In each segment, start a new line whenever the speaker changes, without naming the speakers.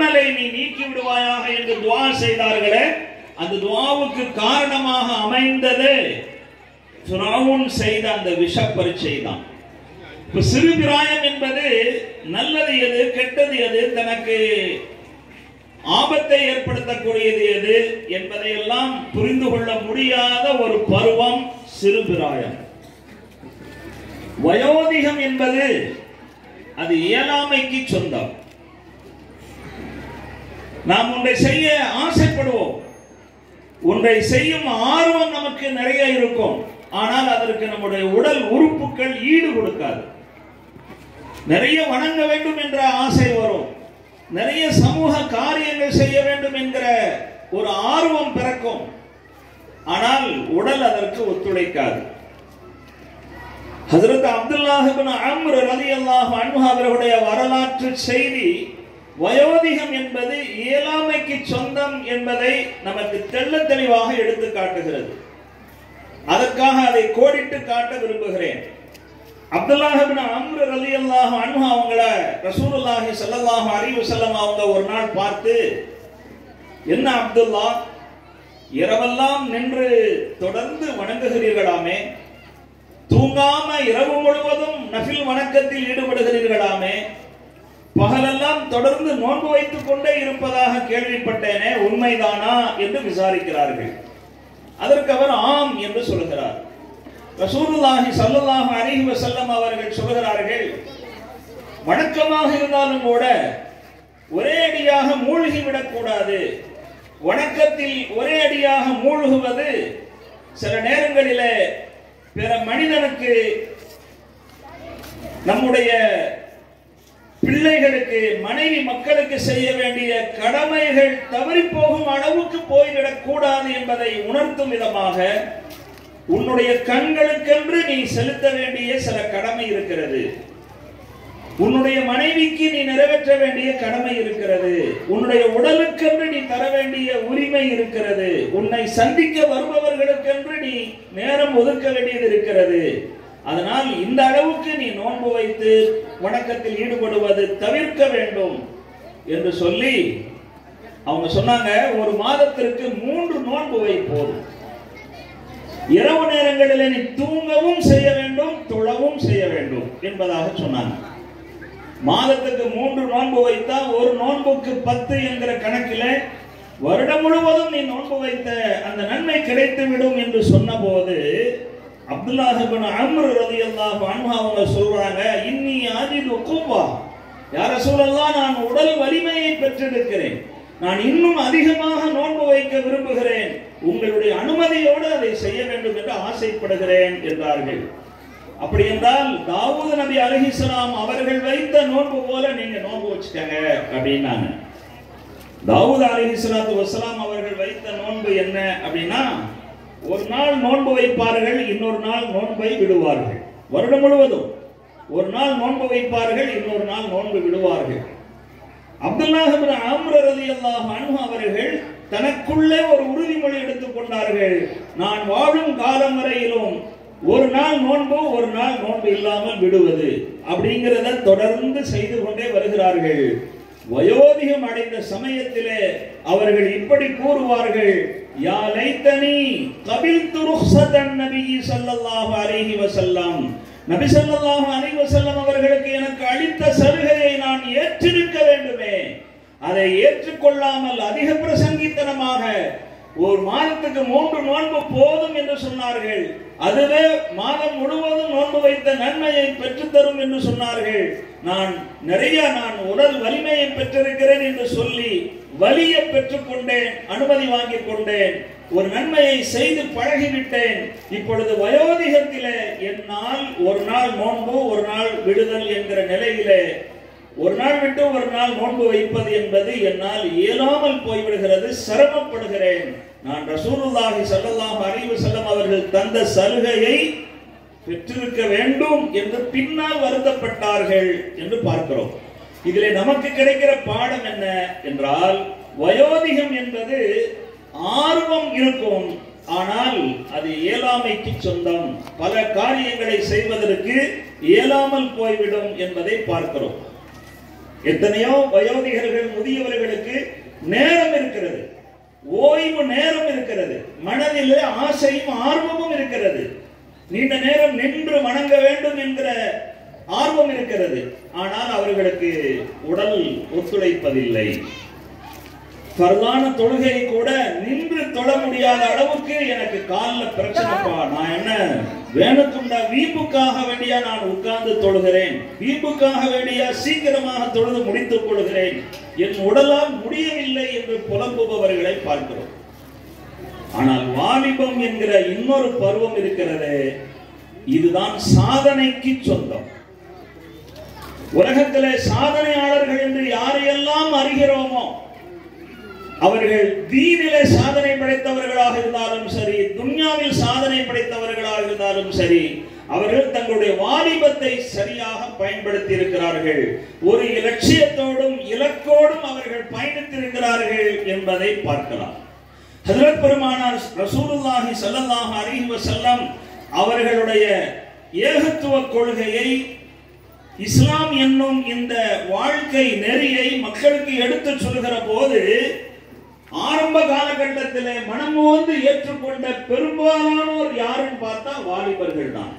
இன்னலை நீ நீக்கி விடுவாயாக என்று துவா செய்தார்களே அந்த துவாவுக்கு காரணமாக அமைந்தது ஃபிரௌன் செய்த அந்த விஷ பரீட்சை தான். இப்ப சிறு பிராயம் என்பது நல்லது எது கெட்டது எது தனக்கு ஆபத்தை ஏற்படுத்தக்கூடியது எது என்பதை எல்லாம் புரிந்து கொள்ள முடியாத ஒரு பருவம் சிறு பிராயம். வயோதிகம் என்பது அது இயலாமைக்கு சொந்தம். நாம் ஒன்றை செய்ய ஆசைப்படுவோம். ஒன்றை செய்யும் ஆர்வம் நமக்கு நிறைய இருக்கும். ஆனால் அதற்கு நம்முடைய உடல் உறுப்புகள் ஈடு கொடுக்காது. நிறைய வணங்க வேண்டும் என்ற ஆசை வரும். நிறைய சமூக காரியங்கள் செய்ய வேண்டும் என்கிற ஒரு ஆர்வம் பிறக்கும். ஆனால் உடல் அதற்கு ஒத்துழைக்காது. ஹஜரத் அப்துல்லாஹிபின் அம்ரு ரலி அல்லாஹ் அன்பு அவர்களுடைய வரலாற்று செய்தி வயோதிகம் என்பது இயலாமைக்கு சொந்தம் என்பதை நமக்கு தெள்ள தெளிவாக எடுத்து காட்டுகிறது. அதற்காக அதை கோடிட்டு காட்ட விரும்புகிறேன். அப்துல்லாஹிபின் அம்ரு அலி அல்லாஹ் அன்ஹு அவங்கள ரசூலுல்லாஹி ஸல்லல்லாஹு அலைஹி வஸல்லம் அவங்க ஒரு நாள் பார்த்து என்ன அப்துல்லா இரவெல்லாம் நின்று தொடர்ந்து வணங்குகிறீர்களாமே? தூங்காம இரவு முழுவதும் நஃபில் வணக்கத்தில் ஈடுபடுகிறீர்களாமே? பகலெல்லாம் தொடர்ந்து நோன்பு வைத்துக் கொண்டே இருப்பதாக கேள்விப்பட்டேனே உண்மைதானா என்று விசாரிக்கிறார்கள். அதற்கு அவர் ஆம் என்று சொல்கிறார். ரசூலுல்லாஹி ஸல்லல்லாஹு அலைஹி வசல்லம் அவர்கள் சொல்கிறார்கள் வணக்கமாக இருந்தாலும் கூட ஒரே அடியாக மூழ்கி விடக்கூடாது வணக்கத்தில் ஒரே அடியாக மூழ்குவது சில நேரங்களிலே பிற மனிதனுக்கு நம்முடைய பிள்ளைகளுக்கு மனைவி மக்களுக்கு செய்ய வேண்டிய கடமைகள் தவறி போகும் அளவுக்கு போய்விடக் கூடாது என்பதை உணர்த்தும் விதமாக உன்னுடைய கண்களுக்கென்று நீ செலுத்த வேண்டிய சில கடமை இருக்கிறது. உன்னுடைய மனைவிக்கு நீ நிறைவேற்ற வேண்டிய கடமை இருக்கிறது. உன்னுடைய உடலுக்கென்று நீ தர வேண்டிய உரிமை இருக்கிறது. உன்னை சந்திக்க வருபவர்களுக்கென்று நீ நேரம் ஒதுக்க வேண்டியது இருக்கிறது. அதனால் இந்த அளவுக்கு நீ நோன்பு வைத்து வணக்கத்தில் ஈடுபடுவது தவிர்க்க வேண்டும் என்று சொல்லி அவங்க சொன்னாங்க ஒரு மாதத்திற்கு மூன்று நோன்பு வைப்போம் இரவு நேரங்களில் நீ தூங்கவும் செய்ய வேண்டும் தொழவும் செய்ய வேண்டும் என்பதாக சொன்னாங்க. மாதத்துக்கு மூன்று நோன்பு வைத்தால் ஒரு நோன்புக்கு பத்து என்கிற கணக்கில் வருடம் முழுவதும் நீ நோன்பு வைத்த அந்த நன்மை கிடைத்து விடும் என்று சொன்னபோது அப்துல்லாஹிபின் அம்ர் ரலியல்லாஹு அன்ஹு அவங்க சொல்றாங்க இன்னி ஆஜிது கும்பா யார சொல்லலாம் நான் உடல் வலிமையை பெற்றிருக்கிறேன். நான் இன்னும் அதிகமாக நோன்பு வைக்க விரும்புகிறேன். உங்களுடைய அனுமதியோடு அதை செய்ய வேண்டும் என்று ஆசைப்படுகிறேன் என்றார்கள். அப்படி என்றால் தாவூது நபி அலைஹிஸ்ஸலாம் அவர்கள் வைத்த நோன்பு போல நீங்க நோன்பு வச்சுக்கங்க அப்படின்னாங்க. தாவூத் அலைஹிஸ்ஸலாத்து வசலாம் அவர்கள் வைத்த நோன்பு என்ன அப்படின்னா ஒரு நாள் நோன்பு வைப்பார்கள் இன்னொரு நாள் நோன்பை விடுவார்கள். வருடம் முழுவதும் ஒரு நாள் நோன்பு வைப்பார்கள் இன்னொரு நாள் நோன்பு விடுவார்கள். அப்துல்லாஹ் இப்னு அம்ர் ரலியல்லாஹு அவர்கள் தனக்குள்ளே ஒரு உறுதிமொழி எடுத்துக் கொண்டார்கள். நான் வாழும் காலம் வரையிலும் ஒரு நாள் நோன்பு ஒரு நாள் நோன்பு இல்லாமல் விடுவது அப்படிங்கிறத தொடர்ந்து செய்து கொண்டே வருகிறார்கள். வயோதிகம் அடைந்த சமயத்திலே அவர்கள் இப்படி கூறுவார்கள் யா லைத்தனி கபில் ருக்ஸதன் நபி ஸல்லல்லாஹு அலைஹி வஸல்லம். நபி ஸல்லல்லாஹு அலைஹி வஸல்லம் அவர்களுக்கு எனக்கு அளித்த சலுகையை நான் ஏற்றிருக்க வேண்டுமே. அதை ஏற்றுக்கொள்ளாமல் அதிக பிரசங்கித்தனமாக ஒரு மாதத்துக்கு மூன்று நோன்பு போதும் என்று சொன்னார்கள். அதுவே மாதம் முழுவதும் நோன்பு வைத்த நன்மையை பெற்றுத்தரும் என்று சொன்னார்கள். நான் நிறைய நான் உடல் வலிமையை பெற்றிருக்கிறேன் என்று சொல்லி வலியை பெற்றுக்கொண்டேன் அனுமதி வாங்கிக் கொண்டேன். ஒரு நன்மையை செய்து பழகிவிட்டேன். இப்பொழுது வயோதிகத்திலே என்னால் ஒரு நாள் நோன்பு ஒரு நாள் விடுதல் என்கிற நிலையிலே. ஒரு நாள் விட்டு ஒரு நாள் நோன்பு வைப்பது என்பது என்னால் இயலாமல் போய்விடுகிறது சிரமப்படுகிறேன். நான் ரசூலுல்லாஹி ஸல்லல்லாஹு அலைஹி வஸல்லம் அவர்கள் தந்த சலுகையை பெற்றிருக்க வேண்டும் என்று பின்னால் வருத்தப்பட்டார்கள் என்று பார்க்கிறோம். இதிலே நமக்கு கிடைக்கிற பாடம் என்ன என்றால் வயோதிகம் என்பது ஆர்வம் இருக்கும். ஆனால் அது இயலாமைக்கு சொந்தம். பல காரியங்களை செய்வதற்கு இயலாமல் போய்விடும் என்பதை பார்க்கிறோம். எத்தனையோ வயோதிகர்கள் முதியவர்களுக்கு நேரம் இருக்கிறது. ஓய்வு நேரம் இருக்கிறது. மனதில் ஆசையும் ஆர்வமும் இருக்கிறது. நீண்ட நேரம் நின்று வணங்க வேண்டும் என்கிற ஆர்வம் இருக்கிறது. ஆனால் அவர்களுக்கு உடல் ஒத்துழைப்பதில்லை. பரவான தொழுகையை கூட நின்று தொழ முடியாத அளவுக்கு எனக்கு காலில் பிரச்சனைப்பா நான் என்ன வேணுக்குண்டா வீப்புக்காக வேண்டியா நான் உட்கார்ந்து தொழுகிறேன். வீப்புக்காக வேண்டியா சீக்கிரமாக தொழுது முடித்துக் கொள்கிறேன். என் உடலால் முடியவில்லை என்று புலம்புபவர்களை பார்க்கிறோம். ஆனால் வாலிபம் என்கிற இன்னொரு பருவம் இருக்கிறது இதுதான் சாதனைக்கு சொந்தம். உலகத்திலே சாதனையாளர்கள் என்று யாரையெல்லாம் அறிகிறோமோ அவர்கள் தீனிலே சாதனை படைத்தவர்களாக இருந்தாலும் சரி துன்யாவில் சாதனை படைத்தவர்களாக இருந்தாலும் சரி அவர்கள் தங்களுடைய வாலிபத்தை சரியாக பயன்படுத்தி இருக்கிறார்கள் ஒரு இலட்சியத்தோடும் இலக்கோடும் அவர்கள் பயணித்திருக்கிறார்கள் என்பதை பார்க்கலாம். ஹஜரத் பெருமானார் ரசூலுல்லாஹி ஸல்லல்லாஹு அலைஹி வஸல்லம் அவர்களுடைய ஏகத்துவ கொள்கையை இஸ்லாம் என்னும் இந்த வாழ்க்கை நெறியை மக்களுக்கு எடுத்துச் சொல்கிற போது ஆரம்ப காலகட்டத்திலே வந்து ஏற்றுக்கொண்ட பெரும்பாலானோர் யாருன்னு பார்த்தா வாலிபர்கள் தான்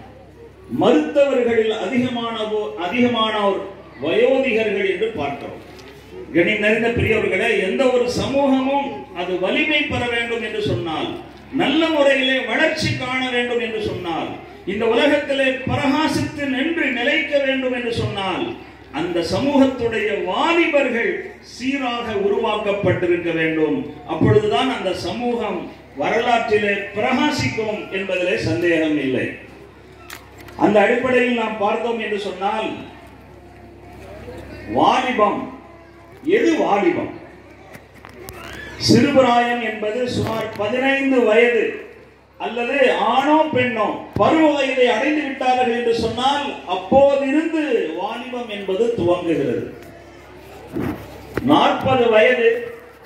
மருத்துவர்களில் அதிகமானவோ அதிகமானோர் வயோதிகர்கள் என்று பார்க்கிறோம். கணி நிறைந்த பெரியவர்களே எந்த ஒரு சமூகமும் அது வலிமை பெற வேண்டும் என்று சொன்னால் நல்ல முறையிலே வளர்ச்சி காண வேண்டும் என்று சொன்னால் இந்த உலகத்திலே பரகாசித்து நின்று நிலைக்க வேண்டும் என்று சொன்னால் அந்த சமூகத்துடைய வாலிபர்கள் சீராக உருவாக்கப்பட்டிருக்க வேண்டும். அப்பொழுதுதான் அந்த சமூகம் வரலாற்றிலே பிரகாசிக்கும் என்பதிலே சந்தேகம் இல்லை. அந்த அடிப்படையில் நாம் பார்த்தோம் என்று சொன்னால் வாலிபம் எது வாலிபம்? சிறுபிராயம் என்பது சுமார் பதினைந்து வயது அல்லது ஆணோ பெண்ணோ பருவ வயதை அடைந்து விட்டார்கள் என்று சொன்னால் அப்போதிருந்து வாலிபம் என்பது துவங்குகிறது. நாற்பது வயது.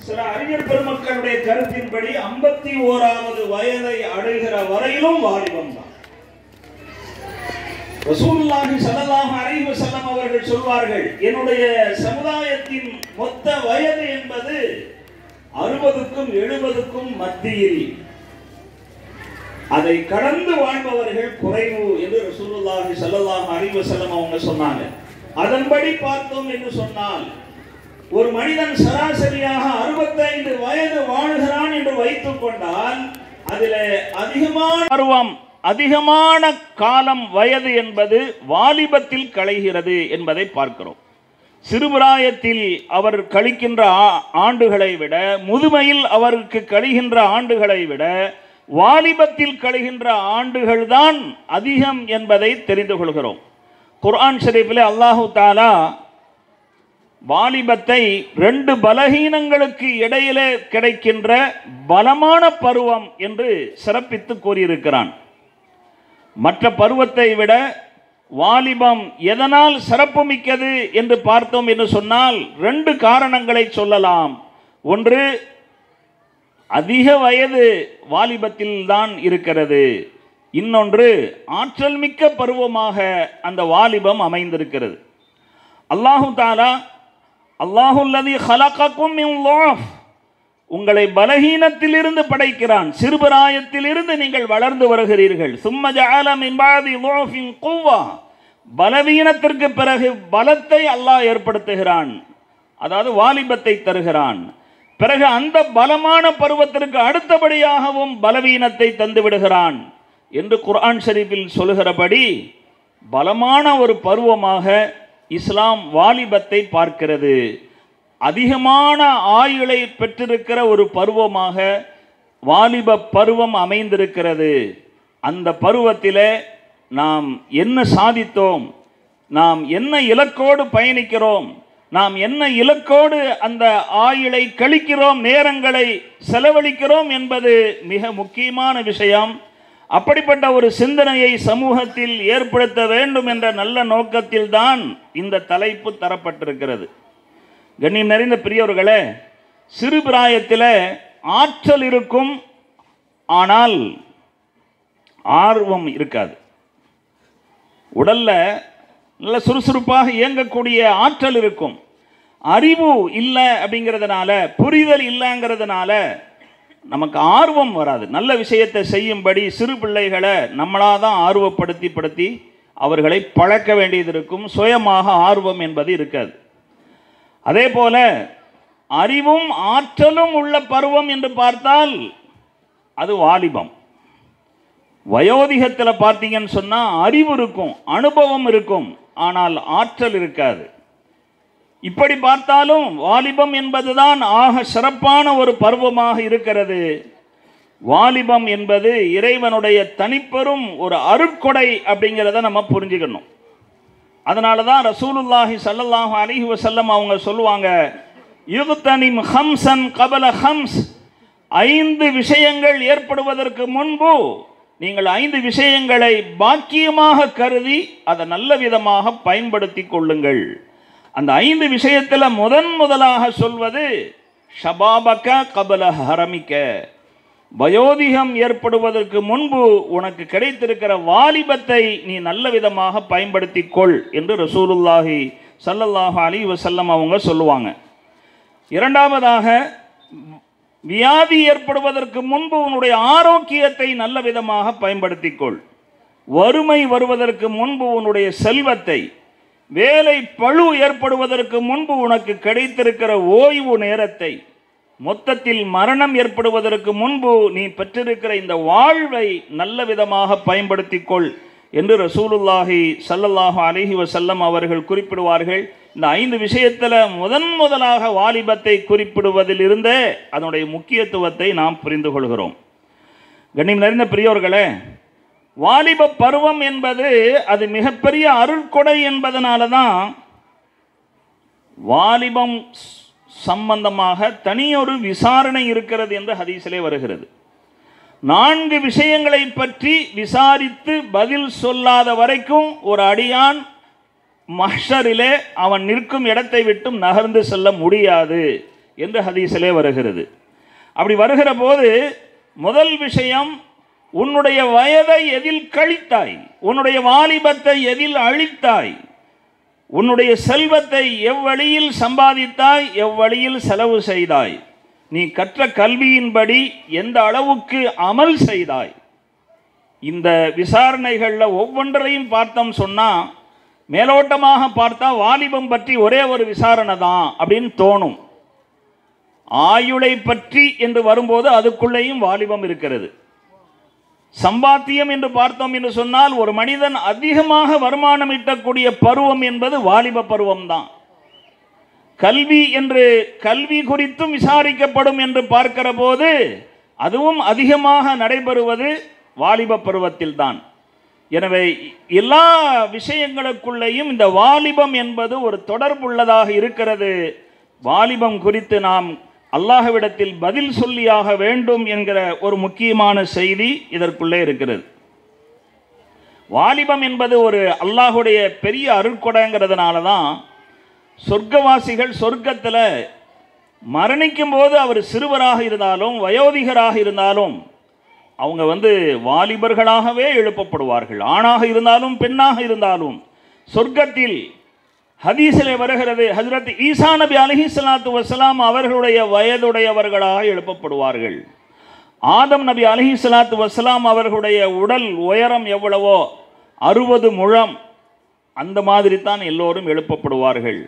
சில அறிஞர் பெருமக்களுடைய கருத்தின்படி ஐம்பத்தி ஓராவது வயதை அடைகிற வரையிலும் வாலிபம் தான். ரசூல்லாஹி ஸல்லல்லாஹு அலைஹி செல்லம் அவர்கள் சொல்வார்கள் என்னுடைய சமுதாயத்தின் மொத்த வயது என்பது அறுபதுக்கும் எழுபதுக்கும் மத்தியில் அதை கடந்து வாழ்பவர்கள் குறைவு என்று ரசூலுல்லாஹி ஸல்லல்லாஹு அலைஹி வஸல்லம் அவங்க சொன்னாங்க. அதன்படி பார்த்தோம் என்று சொன்னால் ஒரு மனிதன் சராசரியாக அறுபத்தைந்து வயது வாழ்கிறான் என்று வைத்துக் கொண்டால் அதில் அதிகமான பருவம் அதிகமான காலம் வயது என்பது வாலிபத்தில் களைகிறது என்பதை பார்க்கிறோம். சிறுபிராயத்தில் அவர் கழிக்கின்ற ஆ- ஆண்டுகளை விட முதுமையில் அவருக்கு கழிகின்ற ஆண்டுகளை விட வாலிபத்தில் கழிகின்ற ஆண்டுகள் தான் அதிகம் என்பதை தெரிந்து கொள்கிறோம். குர்ஆன் ஷரீஃபில் அல்லாஹு தாலா வாலிபத்தை ரெண்டு பலகீனங்களுக்கு இடையிலே கிடைக்கின்ற பலமான பருவம் என்று சிறப்பித்து கூறியிருக்கிறான். மற்ற பருவத்தை விட வாலிபம் எதனால் சிறப்புமிக்கது என்று பார்த்தோம் என்று சொன்னால் ரெண்டு காரணங்களை சொல்லலாம். ஒன்று அதிக வயது வாலிபத்தில் தான் இருக்கிறது. இன்னொன்று ஆற்றல் மிக்க பருவமாக அந்த வாலிபம் அமைந்திருக்கிறது. அல்லாஹு தாலா அல்லாஹுல்லதி ஹலகக்கும் உங்களை பலகீனத்திலிருந்து படைக்கிறான். சிறுபராயத்திலிருந்து நீங்கள் வளர்ந்து வருகிறீர்கள். சும்ம ஜஅல மின் பாதி பலவீனத்திற்கு பிறகு பலத்தை அல்லாஹ் ஏற்படுத்துகிறான். அதாவது வாலிபத்தை தருகிறான். பிறகு அந்த பலமான பருவத்திற்கு அடுத்தபடியாகவும் பலவீனத்தை தந்து விடுகிறான் என்று குர்ஆன் ஷரீஃபில் சொல்கிறபடி பலமான ஒரு பருவமாக இஸ்லாம் வாலிபத்தை பார்க்கிறது. அதிகமான ஆயுளை பெற்றிருக்கிற ஒரு பருவமாக வாலிப பருவம் அமைந்திருக்கிறது. அந்த பருவத்தில் நாம் என்ன சாதித்தோம்? நாம் என்ன இலக்கோடு பயணிக்கிறோம்? நாம் என்ன இலக்கோடு அந்த ஆயுளை கழிக்கிறோம் நேரங்களை செலவழிக்கிறோம் என்பது மிக முக்கியமான விஷயம். அப்படிப்பட்ட ஒரு சிந்தனையை சமூகத்தில் ஏற்படுத்த வேண்டும் என்ற நல்ல நோக்கத்தில்தான் இந்த தலைப்பு தரப்பட்டிருக்கிறது. கண்ணியம் நிறைந்த பெரியவர்களே சிறு பிராயத்தில் ஆற்றல் இருக்கும் ஆனால் ஆர்வம் இருக்காது. உடல்ல நல்ல சுறுசுறுப்பாக இயங்கக்கூடிய ஆற்றல் இருக்கும். அறிவு இல்லை அப்படிங்கிறதுனால புரிதல் இல்லைங்கிறதுனால நமக்கு ஆர்வம் வராது. நல்ல விஷயத்தை செய்யும்படி சிறு பிள்ளைகளை நம்மளாக தான் ஆர்வப்படுத்தி படுத்தி அவர்களை பழக்க வேண்டியது இருக்கும். சுயமாக ஆர்வம் என்பது இருக்காது. அதே போல அறிவும் ஆற்றலும் உள்ள பருவம் என்று பார்த்தால் அது வாலிபம். வயோதிகத்தில் பார்த்தீங்கன்னு சொன்னால் அறிவு இருக்கும் அனுபவம் இருக்கும். ஆனால் ஆற்றல் இருக்காது. இப்படி பார்த்தாலும் வாலிபம் என்பதுதான் ஆக சிறப்பான ஒரு பருவமாக இருக்கிறது. வாலிபம் என்பது இறைவனுடைய தனிப்பெரும் ஒரு அருட்கொடை அப்படிங்கிறத நம்ம புரிஞ்சுக்கணும். அதனால தான் ரசூலுல்லாஹி சல்லல்லாஹ் அலிஹி வசல்லம் அவங்க சொல்லுவாங்க யுகுத்தனிம் ஹம்சன் கபல ஹம்ஸ். ஐந்து விஷயங்கள் ஏற்படுவதற்கு முன்பு நீங்கள் ஐந்து விஷயங்களை பாக்கியமாக கருதி அதை நல்ல விதமாக பயன்படுத்தி கொள்ளுங்கள். அந்த ஐந்து விஷயத்தில் முதன் முதலாக சொல்வது ஷபாபக கபல ஹரமிக்க. வயோதிகம் ஏற்படுவதற்கு முன்பு உனக்கு கிடைத்திருக்கிற வாலிபத்தை நீ நல்ல விதமாக பயன்படுத்தி கொள் என்று ரசூலுல்லாஹி சல்லல்லாஹ் அலி வசல்லம் அவங்க சொல்லுவாங்க. இரண்டாவதாக வியாதி ஏற்படுவதற்கு முன்பு உன்னுடைய ஆரோக்கியத்தை நல்ல விதமாக பயன்படுத்திக்கொள். வறுமை வருவதற்கு முன்பு உன்னுடைய செல்வத்தை வேலை பழு ஏற்படுவதற்கு முன்பு உனக்கு கிடைத்திருக்கிற ஓய்வு நேரத்தை மொத்தத்தில் மரணம் ஏற்படுவதற்கு முன்பு நீ பெற்றிருக்கிற இந்த வாழ்வை நல்ல விதமாக பயன்படுத்திக்கொள் என்று ரசூலுல்லாஹி சல்லல்லாஹு அலிஹி வசல்லம் அவர்கள் குறிப்பிடுவார்கள். இந்த ஐந்து விஷயத்தில் முதன் முதலாக வாலிபத்தை குறிப்பிடுவதிலிருந்தே அதனுடைய முக்கியத்துவத்தை நாம் புரிந்து கொள்கிறோம். கண்ணியம் நிறைந்த பெரியோர்களே வாலிப பருவம் என்பது அது மிகப்பெரிய அருள்கொடை என்பதனால தான் வாலிபம் சம்பந்தமாக தனியொரு விசாரணை இருக்கிறது என்று ஹதீஸிலே வருகிறது. நான்கு விஷயங்களை பற்றி விசாரித்து பதில் சொல்லாத வரைக்கும் ஒரு அடியான் மஷரிலே அவன் நிற்கும் இடத்தை விட்டும் நகர்ந்து செல்ல முடியாது என்று ஹதீஸிலே வருகிறது. அப்படி வருகிற போது முதல் விஷயம் உன்னுடைய வயதை எதில் கழித்தாய்? உன்னுடைய வாலிபத்தை எதில் அழித்தாய்? உன்னுடைய செல்வத்தை எவ்வழியில் சம்பாதித்தாய்? எவ்வழியில் செலவு செய்தாய்? நீ கற்ற கல்வியின்படி எந்த அளவுக்கு அமல் செய்தாய்? இந்த விசாரணைகளில் ஒவ்வொன்றையும் பார்த்தோம் சொன்னால் மேலோட்டமாக பார்த்தா வாலிபம் பற்றி ஒரே ஒரு விசாரணை தான் அப்படின்னு தோணும். ஆயுளை பற்றி என்று வரும்போது அதுக்குள்ளேயும் வாலிபம் இருக்கிறது. சம்பாத்தியம் என்று பார்த்தோம் என்று சொன்னால் ஒரு மனிதன் அதிகமாக வருமானம் ஈட்டக்கூடிய பருவம் என்பது வாலிப பருவம்தான் கல்வி என்று கல்வி குறித்தும் விசாரிக்கப்படும் என்று பார்க்கிற போது அதுவும் அதிகமாக நடைபெறுவது வாலிப பருவத்தில்தான் எனவே எல்லா விஷயங்களுக்குள்ளேயும் இந்த வாலிபம் என்பது ஒரு தொடர்புள்ளதாக இருக்கிறது. வாலிபம் குறித்து நாம் அல்லாஹ்விடத்தில் பதில் சொல்லியாக வேண்டும் என்கிற ஒரு முக்கியமான செய்தி இதற்குள்ளே இருக்கிறது. வாலிபம் என்பது ஒரு அல்லாஹுடைய பெரிய அருட்கொடைங்கிறதுனால தான் சொர்க்கவாசிகள் சொர்க்கத்தில் மரணிக்கும் போது அவர் சிறுவராக இருந்தாலும் வயோதிகராக இருந்தாலும் அவங்க வந்து வாலிபர்களாகவே எழுப்பப்படுவார்கள். ஆணாக இருந்தாலும் பெண்ணாக இருந்தாலும். சொர்க்கத்தில் ஹதீஸிலே வருகிறது ஹசரத் ஈசா நபி அலஹீஸ்லாத்து வசலாம் அவர்களுடைய வயதுடையவர்களாக எழுப்பப்படுவார்கள். ஆதம் நபி அலஹீஸ்லாத்து வசலாம் அவர்களுடைய உடல் உயரம் எவ்வளவோ அறுபது முழம். அந்த மாதிரி தான் எல்லோரும் எழுப்பப்படுவார்கள்.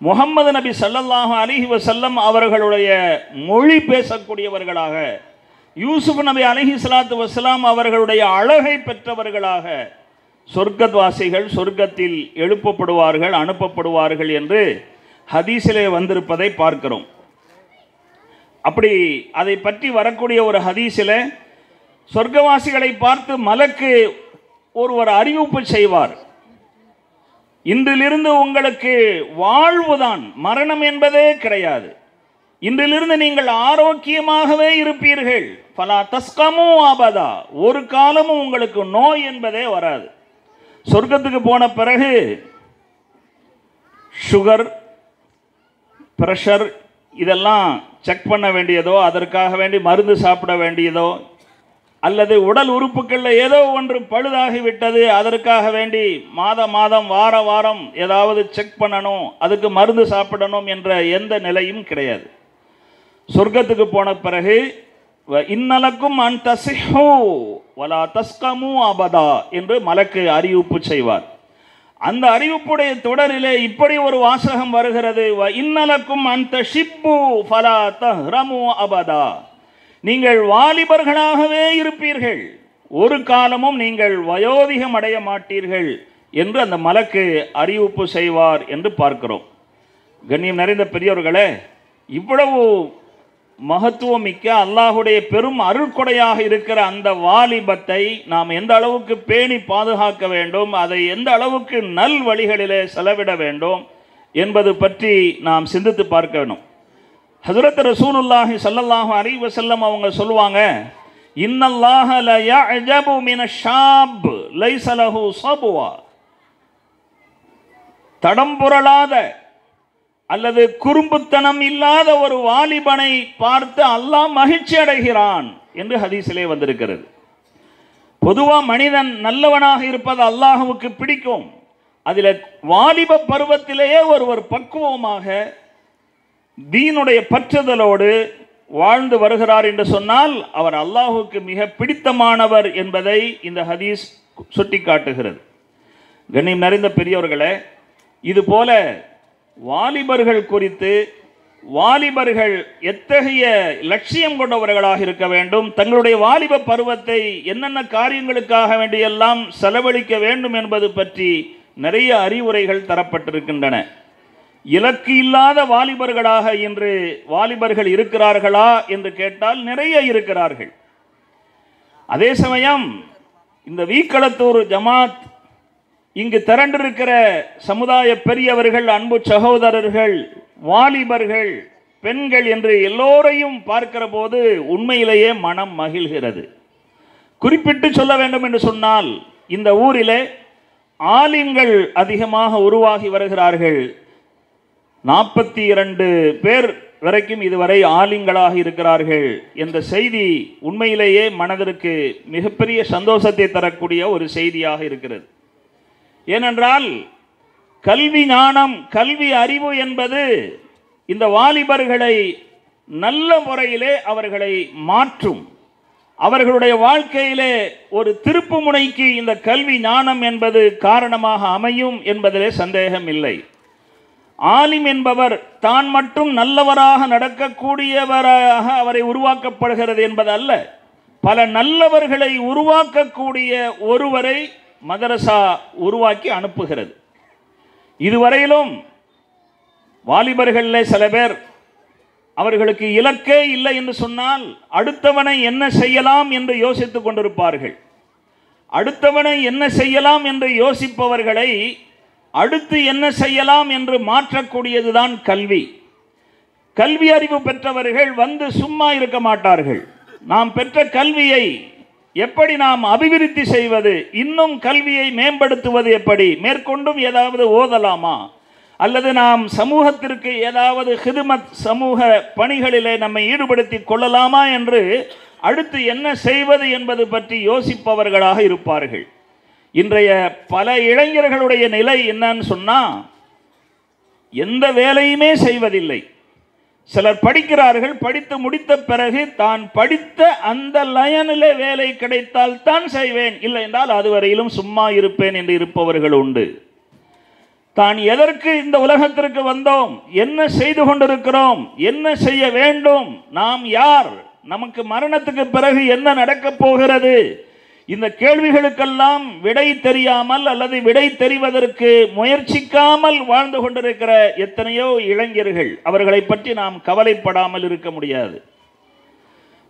முகம்மது நபி சல்லல்லாஹு அலிஹி வசல்லம் அவர்களுடைய மொழி பேசக்கூடியவர்களாக யூசுப் நபி அலஹி சலாத்து வசலாம் அவர்களுடைய அழகை பெற்றவர்களாக சொர்க்கவாசிகள் சொர்க்கத்தில் எழுப்பப்படுவார்கள் அனுப்பப்படுவார்கள் என்று ஹதீஸிலே வந்திருப்பதை பார்க்கிறோம். அப்படி அதை பற்றி வரக்கூடிய ஒரு ஹதீஸில் சொர்க்கவாசிகளை பார்த்து மலக்கு ஒருவர் அறிவிப்பு செய்வார். இன்றிலிருந்து உங்களுக்கு வாழ்வுதான் மரணம் என்பதே கிடையாது. இன்றிலிருந்து நீங்கள் ஆரோக்கியமாகவே இருப்பீர்கள். பலா தஸ்கமும் ஆபதா ஒரு காலமும் உங்களுக்கு நோய் என்பதே வராது. சொர்க்கத்துக்கு போன பிறகு சுகர் ப்ரெஷர் இதெல்லாம் செக் பண்ண வேண்டியதோ அதற்காக வேண்டி மருந்து சாப்பிட வேண்டியதோ அல்லது உடல் உறுப்புகளில் ஏதோ ஒன்று பழுதாகிவிட்டது அதற்காக வேண்டி மாத மாதம் வார வாரம் ஏதாவது செக் பண்ணணும் அதுக்கு மருந்து சாப்பிடணும் என்ற எந்த நிலையும் கிடையாது. சொர்க்கத்துக்கு போன பிறகு "வ இன்னலக்கும் அன் வலா தஸ்கமு அபதா என்று மலக்கு அறிவிப்பு செய்வார். அந்த அறிவிப்புடைய தொடரிலே இப்படி ஒரு வாசகம் வருகிறது. "வ இன்னலக்கும் அந்த ஷிப்பு ஃபலா தஹ்ரமு அபதா. நீங்கள் வாலிபர்களாகவே இருப்பீர்கள். ஒரு காலமும் நீங்கள் வயோதிகம் அடைய மாட்டீர்கள் என்று அந்த மலக்கு அறிவிப்பு செய்வார் என்று பார்க்கிறோம். கண்ணியம் நிறைந்த பெரியவர்களே இவ்வளவு மகத்துவம் மிக்க அல்லாஹுடைய பெரும் அருள்கொடையாக இருக்கிற அந்த வாலிபத்தை நாம் எந்த அளவுக்கு பேணி பாதுகாக்க வேண்டும் அதை எந்த அளவுக்கு நல் வழிகளிலே செலவிட வேண்டும் என்பது பற்றி நாம் சிந்தித்து பார்க்க வேணும் ஹசரத் ரசூலுல்லாஹி சல்லல்லாஹு அறிவு வஸல்லம் அவங்க சொல்லுவாங்க இன்னல்லாஹ ல யஅஜபு மின ஷாப் லைஸ லஹு சபுவா. தடம்புரளாத அல்லது குறும்புத்தனம் இல்லாத ஒரு வாலிபனை பார்த்து அல்லாஹ் மகிழ்ச்சி அடைகிறான் என்று ஹதீஸிலே வந்திருக்கிறது. பொதுவாக மனிதன் நல்லவனாக இருப்பது அல்லாஹுவுக்கு பிடிக்கும். அதில் வாலிப பருவத்திலேயே ஒருவர் பக்குவமாக தீனுடைய பற்றுதலோடு வாழ்ந்து வருகிறார் என்று சொன்னால் அவர் அல்லாஹுக்கு மிக பிடித்தமானவர் என்பதை இந்த ஹதீஸ் சுட்டி காட்டுகிறது கண்ணியம் நிறைந்த பெரியவர்களே இதுபோல வாலிபர்கள் குறித்து வாலிபர்கள் எத்தகைய லட்சியம் கொண்டவர்களாக இருக்க வேண்டும்? தங்களுடைய வாலிப பருவத்தை என்னென்ன காரியங்களுக்காக வேண்டியெல்லாம் செலவழிக்க வேண்டும் என்பது பற்றி நிறைய அறிவுரைகள் தரப்பட்டிருக்கின்றன. இலக்கு இல்லாத வாலிபர்களாக இன்று வாலிபர்கள் இருக்கிறார்களா என்று கேட்டால் நிறைய இருக்கிறார்கள். அதே சமயம் இந்த வீக்களத்தூர் ஜமாத் இங்கு திரண்டிருக்கிற சமுதாய பெரியவர்கள் அன்பு சகோதரர்கள் வாலிபர்கள் பெண்கள் என்று எல்லோரையும் பார்க்கிற போது உண்மையிலேயே மனம் மகிழ்கிறது. குறிப்பிட்டு சொல்ல வேண்டும் என்று சொன்னால் இந்த ஊரிலே ஆலிம்கள் அதிகமாக உருவாகி வருகிறார்கள். நாற்பத்தி இரண்டு பேர் வரைக்கும் இதுவரை ஆலிங்களாக இருக்கிறார்கள் என்ற செய்தி உண்மையிலேயே மனதிற்கு மிகப்பெரிய சந்தோஷத்தை தரக்கூடிய ஒரு செய்தியாக இருக்கிறது. ஏனென்றால் கல்வி ஞானம் கல்வி அறிவு என்பது இந்த வாலிபர்களை நல்ல முறையிலே அவர்களை மாற்றும். அவர்களுடைய வாழ்க்கையிலே ஒரு திருப்பு முனைக்கு இந்த கல்வி ஞானம் என்பது காரணமாக அமையும் என்பதிலே சந்தேகம் இல்லை ஆலிம் என்பவர் தான் மட்டும் நல்லவராக நடக்கக்கூடியவராக அவரை உருவாக்கப்படுகிறது என்பது அல்ல பல நல்லவர்களை உருவாக்கக்கூடிய ஒருவரை மதரசா உருவாக்கி அனுப்புகிறது. இதுவரையிலும் வாலிபர்களில் சில பேர் அவர்களுக்கு இலக்கே இல்லை என்று சொன்னால் அடுத்தவனை என்ன செய்யலாம் என்று யோசித்துக் கொண்டிருப்பார்கள். அடுத்தவனை என்ன செய்யலாம் என்று யோசிப்பவர்களை அடுத்து என்ன செய்யலாம் என்று மாற்றக்கூடியதுதான் கல்வி. கல்வி அறிவு பெற்றவர்கள் வந்து சும்மா இருக்க மாட்டார்கள். நாம் பெற்ற கல்வியை எப்படி நாம் அபிவிருத்தி செய்வது? இன்னும் கல்வியை மேம்படுத்துவது எப்படி? மேற்கொண்டும் ஏதாவது ஓதலாமா? அல்லது நாம் சமூகத்திற்கு ஏதாவது ஹிதுமத் சமூக பணிகளிலே நம்மை ஈடுபடுத்தி கொள்ளலாமா என்று அடுத்து என்ன செய்வது என்பது பற்றி யோசிப்பவர்களாக இருப்பார்கள். இன்றைய பல இளைஞர்களுடைய நிலை என்னன்னு சொன்னால் எந்த வேலையுமே செய்வதில்லை. சிலர் படிக்கிறார்கள் படித்து முடித்த பிறகு தான் படித்த அந்த லயனில் வேலை கிடைத்தால் தான் செய்வேன். இல்லை என்றால் அதுவரையிலும் சும்மா இருப்பேன் என்று இருப்பவர்கள் உண்டு. தான் எதற்கு இந்த உலகத்திற்கு வந்தோம்? என்ன செய்து கொண்டிருக்கிறோம்? என்ன செய்ய வேண்டும்? நாம் யார்? நமக்கு மரணத்துக்கு பிறகு என்ன நடக்கப் போகிறது? இந்த கேள்விகளுக்கெல்லாம் விடை தெரியாமல் அல்லது விடை தெரிவதற்கு முயற்சிக்காமல் வாழ்ந்து கொண்டிருக்கிற எத்தனையோ இளைஞர்கள் அவர்களை பற்றி நாம் கவலைப்படாமல் இருக்க முடியாது.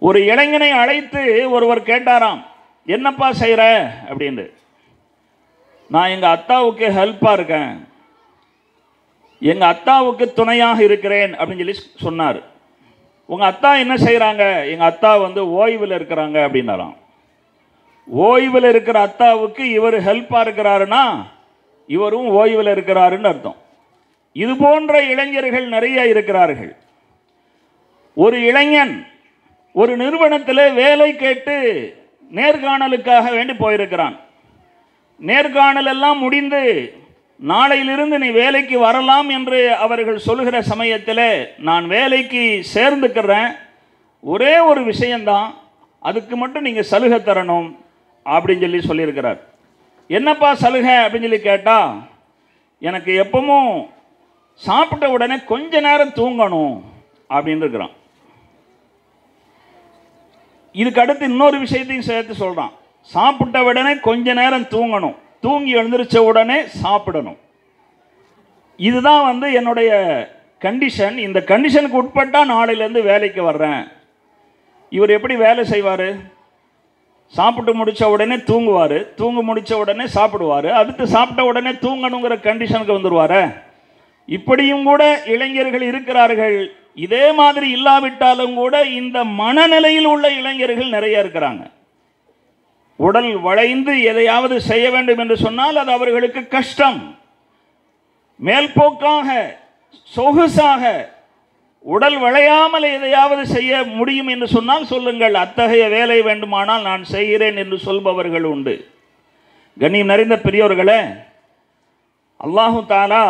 ஒரு இளைஞனை அழைத்து ஒருவர் கேட்டாராம் என்னப்பா செய்கிற அப்படின்னு நான் எங்கள் அத்தாவுக்கு ஹெல்ப்பாக இருக்கேன். எங்கள் அத்தாவுக்கு துணையாக இருக்கிறேன் அப்படின்னு சொல்லி சொன்னார். உங்கள் அத்தா என்ன செய்கிறாங்க எங்கள் அத்தா வந்து ஓய்வில் இருக்கிறாங்க அப்படின்னாராம். ஓய்வில் இருக்கிற அத்தாவுக்கு இவர் ஹெல்ப்பாக இருக்கிறாருன்னா இவரும் ஓய்வில் இருக்கிறாருன்னு அர்த்தம். இது போன்ற இளைஞர்கள் நிறைய இருக்கிறார்கள். ஒரு இளைஞன் ஒரு நிறுவனத்தில் வேலை கேட்டு நேர்காணலுக்காக வேண்டி போயிருக்கிறான். நேர்காணல் எல்லாம் முடிந்து நாளையிலிருந்து நீ வேலைக்கு வரலாம் என்று அவர்கள் சொல்லுகிற சமயத்தில் நான் வேலைக்கு சேர்ந்துக்கிறேன். ஒரே ஒரு விஷயந்தான் அதுக்கு மட்டும் நீங்கள் சலுகை தரணும். அப்படின்னு சொல்லி சொல்லியிருக்கிறார். என்னப்பா சலுகை? அப்படின்னு சொல்லி கேட்டால் எனக்கு எப்பவும் சாப்பிட்ட உடனே கொஞ்ச நேரம் தூங்கணும் அப்படின்னு இருக்கிறான். இதுக்கு அடுத்து இன்னொரு விஷயத்தையும் சேர்த்து சொல்கிறான் சாப்பிட்ட உடனே கொஞ்ச நேரம் தூங்கணும். தூங்கி எழுந்திரிச்ச உடனே சாப்பிடணும். இதுதான் வந்து என்னுடைய கண்டிஷன் இந்த கண்டிஷனுக்கு உட்பட்டா நாளையிலேருந்து வேலைக்கு வர்றேன். இவர் எப்படி வேலை செய்வார்? சாப்பிட்டு முடித்த உடனே தூங்குவார். தூங்க முடித்த உடனே சாப்பிடுவார். அடுத்து சாப்பிட்ட உடனே தூங்கணுங்கிற கண்டிஷனுக்கு வந்துடுவார் இப்படியும் கூட இளைஞர்கள் இருக்கிறார்கள். இதே மாதிரி இல்லாவிட்டாலும் கூட இந்த மனநிலையில் உள்ள இளைஞர்கள் நிறைய இருக்கிறாங்க. உடல் வளைந்து எதையாவது செய்ய வேண்டும் என்று சொன்னால் அது அவர்களுக்கு கஷ்டம். மேல்போக்காக சொகுசாக உடல் வளையாமல் எதையாவது செய்ய முடியும் என்று சொன்னால் சொல்லுங்கள். அத்தகைய வேலை வேண்டுமானால் நான் செய்கிறேன் என்று சொல்பவர்கள் உண்டு. கண்ணியம் நிறைந்த பெரியவர்களே அல்லாஹு தாலா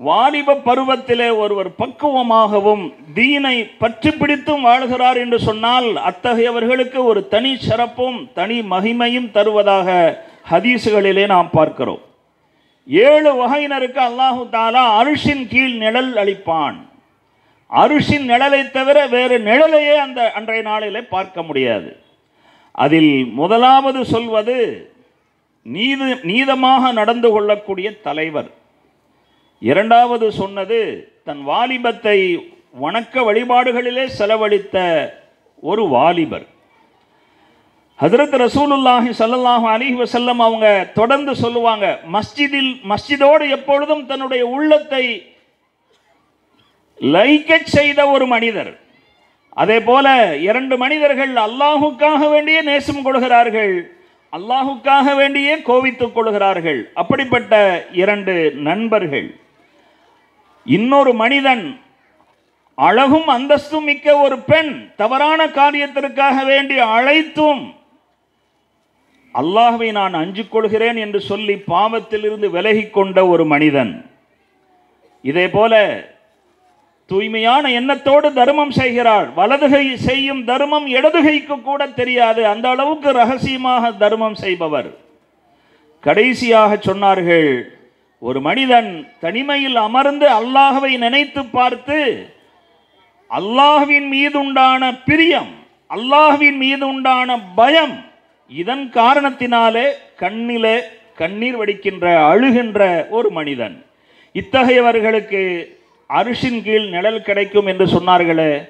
வாலிப பருவத்திலே ஒருவர் பக்குவமாகவும் தீனை பற்றி பிடித்தும் வாழ்கிறார் என்று சொன்னால் அத்தகையவர்களுக்கு ஒரு தனி சிறப்பும் தனி மகிமையும் தருவதாக ஹதீஸுகளிலே நாம் பார்க்கிறோம். ஏழு வகையினருக்கு அல்லாஹு தாலா அரிசின் கீழ் நிழல் அளிப்பான். அரிசின் நிழலை தவிர வேறு நிழலையே அந்த அன்றைய நாளிலே பார்க்க முடியாது. அதில் முதலாவது சொல்வது நீது நீதமாக நடந்து கொள்ளக்கூடிய தலைவர். இரண்டாவது சொன்னது தன் வாலிபத்தை வணக்க வழிபாடுகளிலே செலவழித்த ஒரு வாலிபர். ஹசரத் ரசூலுல்லாஹி ஸல்லல்லாஹு அலிஹி வசல்லம் அவங்க தொடர்ந்து சொல்லுவாங்க மஸ்ஜிதில் மஸ்ஜிதோடு எப்பொழுதும் தன்னுடைய உள்ளத்தை லைக்கச் செய்த ஒரு மனிதர். அதே போல இரண்டு மனிதர்கள் அல்லாஹுக்காக வேண்டிய நேசம் கொள்கிறார்கள். அல்லாஹுக்காக வேண்டியே கோவித்துக் கொள்கிறார்கள். அப்படிப்பட்ட இரண்டு நண்பர்கள். இன்னொரு மனிதன் அழகும் அந்தஸ்தும் மிக்க ஒரு பெண் தவறான காரியத்திற்காக வேண்டி அழைத்தும் அல்லாஹுவை நான் அஞ்சு கொள்கிறேன் என்று சொல்லி பாவத்திலிருந்து விலகி கொண்ட ஒரு மனிதன். இதே போல தூய்மையான எண்ணத்தோடு தர்மம் செய்கிறாள். வலதுகை செய்யும் தர்மம் இடதுகைக்கு கூட தெரியாது. அந்த அளவுக்கு ரகசியமாக தர்மம் செய்பவர். கடைசியாக சொன்னார்கள் ஒரு மனிதன் தனிமையில் அமர்ந்து அல்லாஹவை நினைத்து பார்த்து அல்லாஹ்வின் மீது உண்டான பிரியம் அல்லாஹ்வின் மீது உண்டான பயம் இதன் காரணத்தினாலே கண்ணிலே கண்ணீர் வடிக்கின்ற அழுகின்ற ஒரு மனிதன். இத்தகையவர்களுக்கு அரிசின் கீழ் நிழல் கிடைக்கும் என்று சொன்னார்களே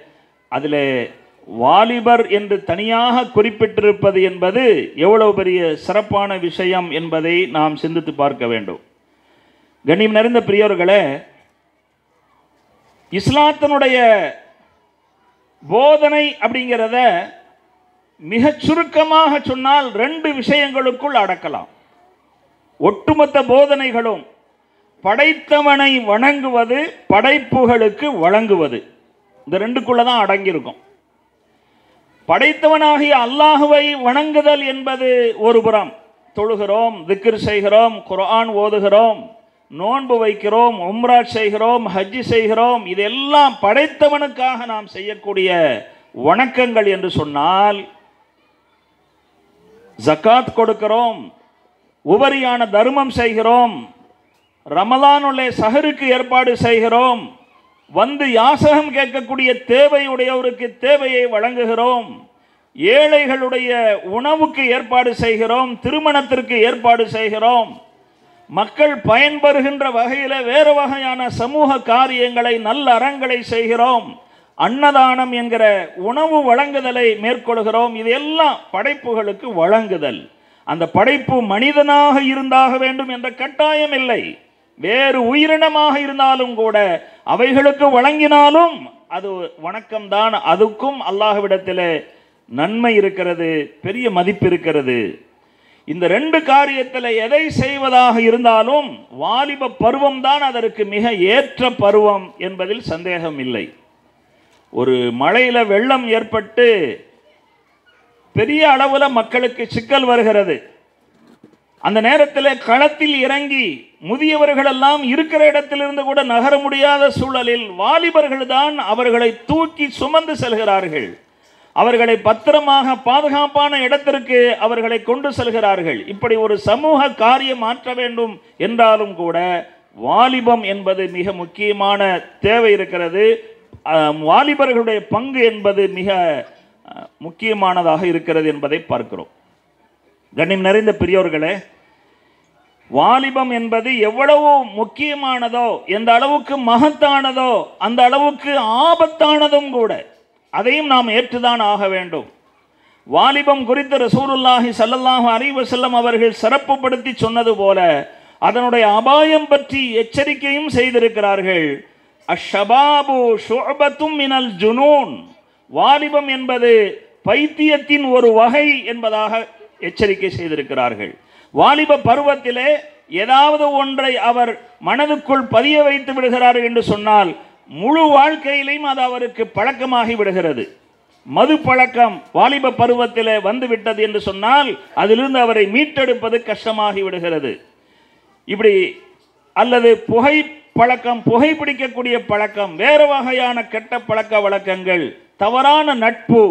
அதில் வாலிபர் என்று தனியாக குறிப்பிட்டிருப்பது என்பது எவ்வளவு பெரிய சிறப்பான விஷயம் என்பதை நாம் சிந்தித்து பார்க்க வேண்டும். கண்ணியம் நிறைந்த பிரியவர்களே இஸ்லாத்தினுடைய போதனை அப்படிங்கிறத மிகச் சுருக்கமாக சொன்னால் ரெண்டு விஷயங்களுக்குள் அடக்கலாம். ஒட்டுமொத்த போதனைகளும் படைத்தவனை வணங்குவது படைப்புகளுக்கு வழங்குவது. இந்த ரெண்டுக்குள்ள தான் அடங்கியிருக்கும். படைத்தவனாகிய அல்லாஹுவை வணங்குதல் என்பது ஒரு புறம். தொழுகிறோம் திக்ர் செய்கிறோம் குரான் ஓதுகிறோம் நோன்பு வைக்கிறோம் உம்ரா செய்கிறோம் ஹஜ்ஜி செய்கிறோம். இதெல்லாம் படைத்தவனுக்காக நாம் செய்யக்கூடிய வணக்கங்கள் என்று சொன்னால் ஜக்காத் கொடுக்கிறோம் உபரியான தர்மம் செய்கிறோம் ரமலானுள்ளே சஹருக்கு ஏற்பாடு செய்கிறோம். வந்து யாசகம் கேட்கக்கூடிய தேவையுடையவருக்கு தேவையை வழங்குகிறோம். ஏழைகளுடைய உணவுக்கு ஏற்பாடு செய்கிறோம். திருமணத்திற்கு ஏற்பாடு செய்கிறோம். மக்கள் பயன்பெறுகின்ற வகையில் வேறு வகையான சமூக காரியங்களை நல்ல அறங்களை செய்கிறோம். அன்னதானம் என்கிற உணவு வழங்குதலை மேற்கொள்கிறோம். இதெல்லாம் படைப்புகளுக்கு வழங்குதல். அந்த படைப்பு மனிதனாக இருந்தாக வேண்டும் என்ற கட்டாயம் இல்லை. வேறு உயிரினமாக இருந்தாலும் கூட அவைகளுக்கு வழங்கினாலும் அது வணக்கம்தான். அதுக்கும் அல்லாஹ்விடத்தில் நன்மை இருக்கிறது பெரிய மதிப்பு இருக்கிறது. இந்த ரெண்டு காரியத்தில் எதை செய்வதாக இருந்தாலும் வாலிப பருவம் தான் அதற்கு மிக ஏற்ற பருவம் என்பதில் சந்தேகம் இல்லை. ஒரு மழையில் வெள்ளம் ஏற்பட்டு பெரிய அளவில் மக்களுக்கு சிக்கல் வருகிறது. அந்த நேரத்தில் களத்தில் இறங்கி முதியவர்கள் எல்லாம் இருக்கிற இடத்திலிருந்து கூட நகர முடியாத சூழலில் வாலிபர்கள் தான் அவர்களை தூக்கி சுமந்து செல்கிறார்கள். அவர்களை பத்திரமாக பாதுகாப்பான இடத்திற்கு அவர்களை கொண்டு செல்கிறார்கள். இப்படி ஒரு சமூக காரியம் மாற்ற வேண்டும் என்றாலும் கூட வாலிபம் என்பது மிக முக்கியமான தேவை இருக்கிறது. வாலிபர்களுடைய பங்கு என்பது மிக முக்கியமானதாக இருக்கிறது என்பதை பார்க்கிறோம். கண்ணியம் நிறைந்த பெரியோர்களே வாலிபம் என்பது எவ்வளவு முக்கியமானதோ எந்த அளவுக்கு மகத்தானதோ அந்த அளவுக்கு ஆபத்தானதும் கூட. அதையும் நாம் ஏற்றுதான் ஆக வேண்டும். வாலிபம் குறித்து ரசூருல்லாஹி சல்லல்லாஹு அறிவு வஸல்லம் அவர்கள் சிறப்புப்படுத்தி சொன்னது போல அதனுடைய அபாயம் பற்றி எச்சரிக்கையும் செய்திருக்கிறார்கள். அஷபாபு ஷோபத்தும் மினல் ஜுனூன். வாலிபம் என்பது பைத்தியத்தின் ஒரு வகை என்பதாக எச்சரிக்கை செய்திருக்கிறார்கள். வாலிப பருவத்திலே ஏதாவது ஒன்றை அவர் மனதுக்குள் பதிய வைத்து விடுகிறார் என்று சொன்னால் முழு வாழ்க்கையிலையும் அது அவருக்கு பழக்கமாகி விடுகிறது. மது பழக்கம் வாலிப பருவத்தில் வந்து விட்டது என்று சொன்னால் அதிலிருந்து அவரை மீட்டெடுப்பது கஷ்டமாகி விடுகிறது. இப்படி அல்லது புகை பழக்கம் புகைப்பிடிக்கக்கூடிய பழக்கம் வேறு வகையான கெட்ட பழக்க வழக்கங்கள் தவறான நட்பு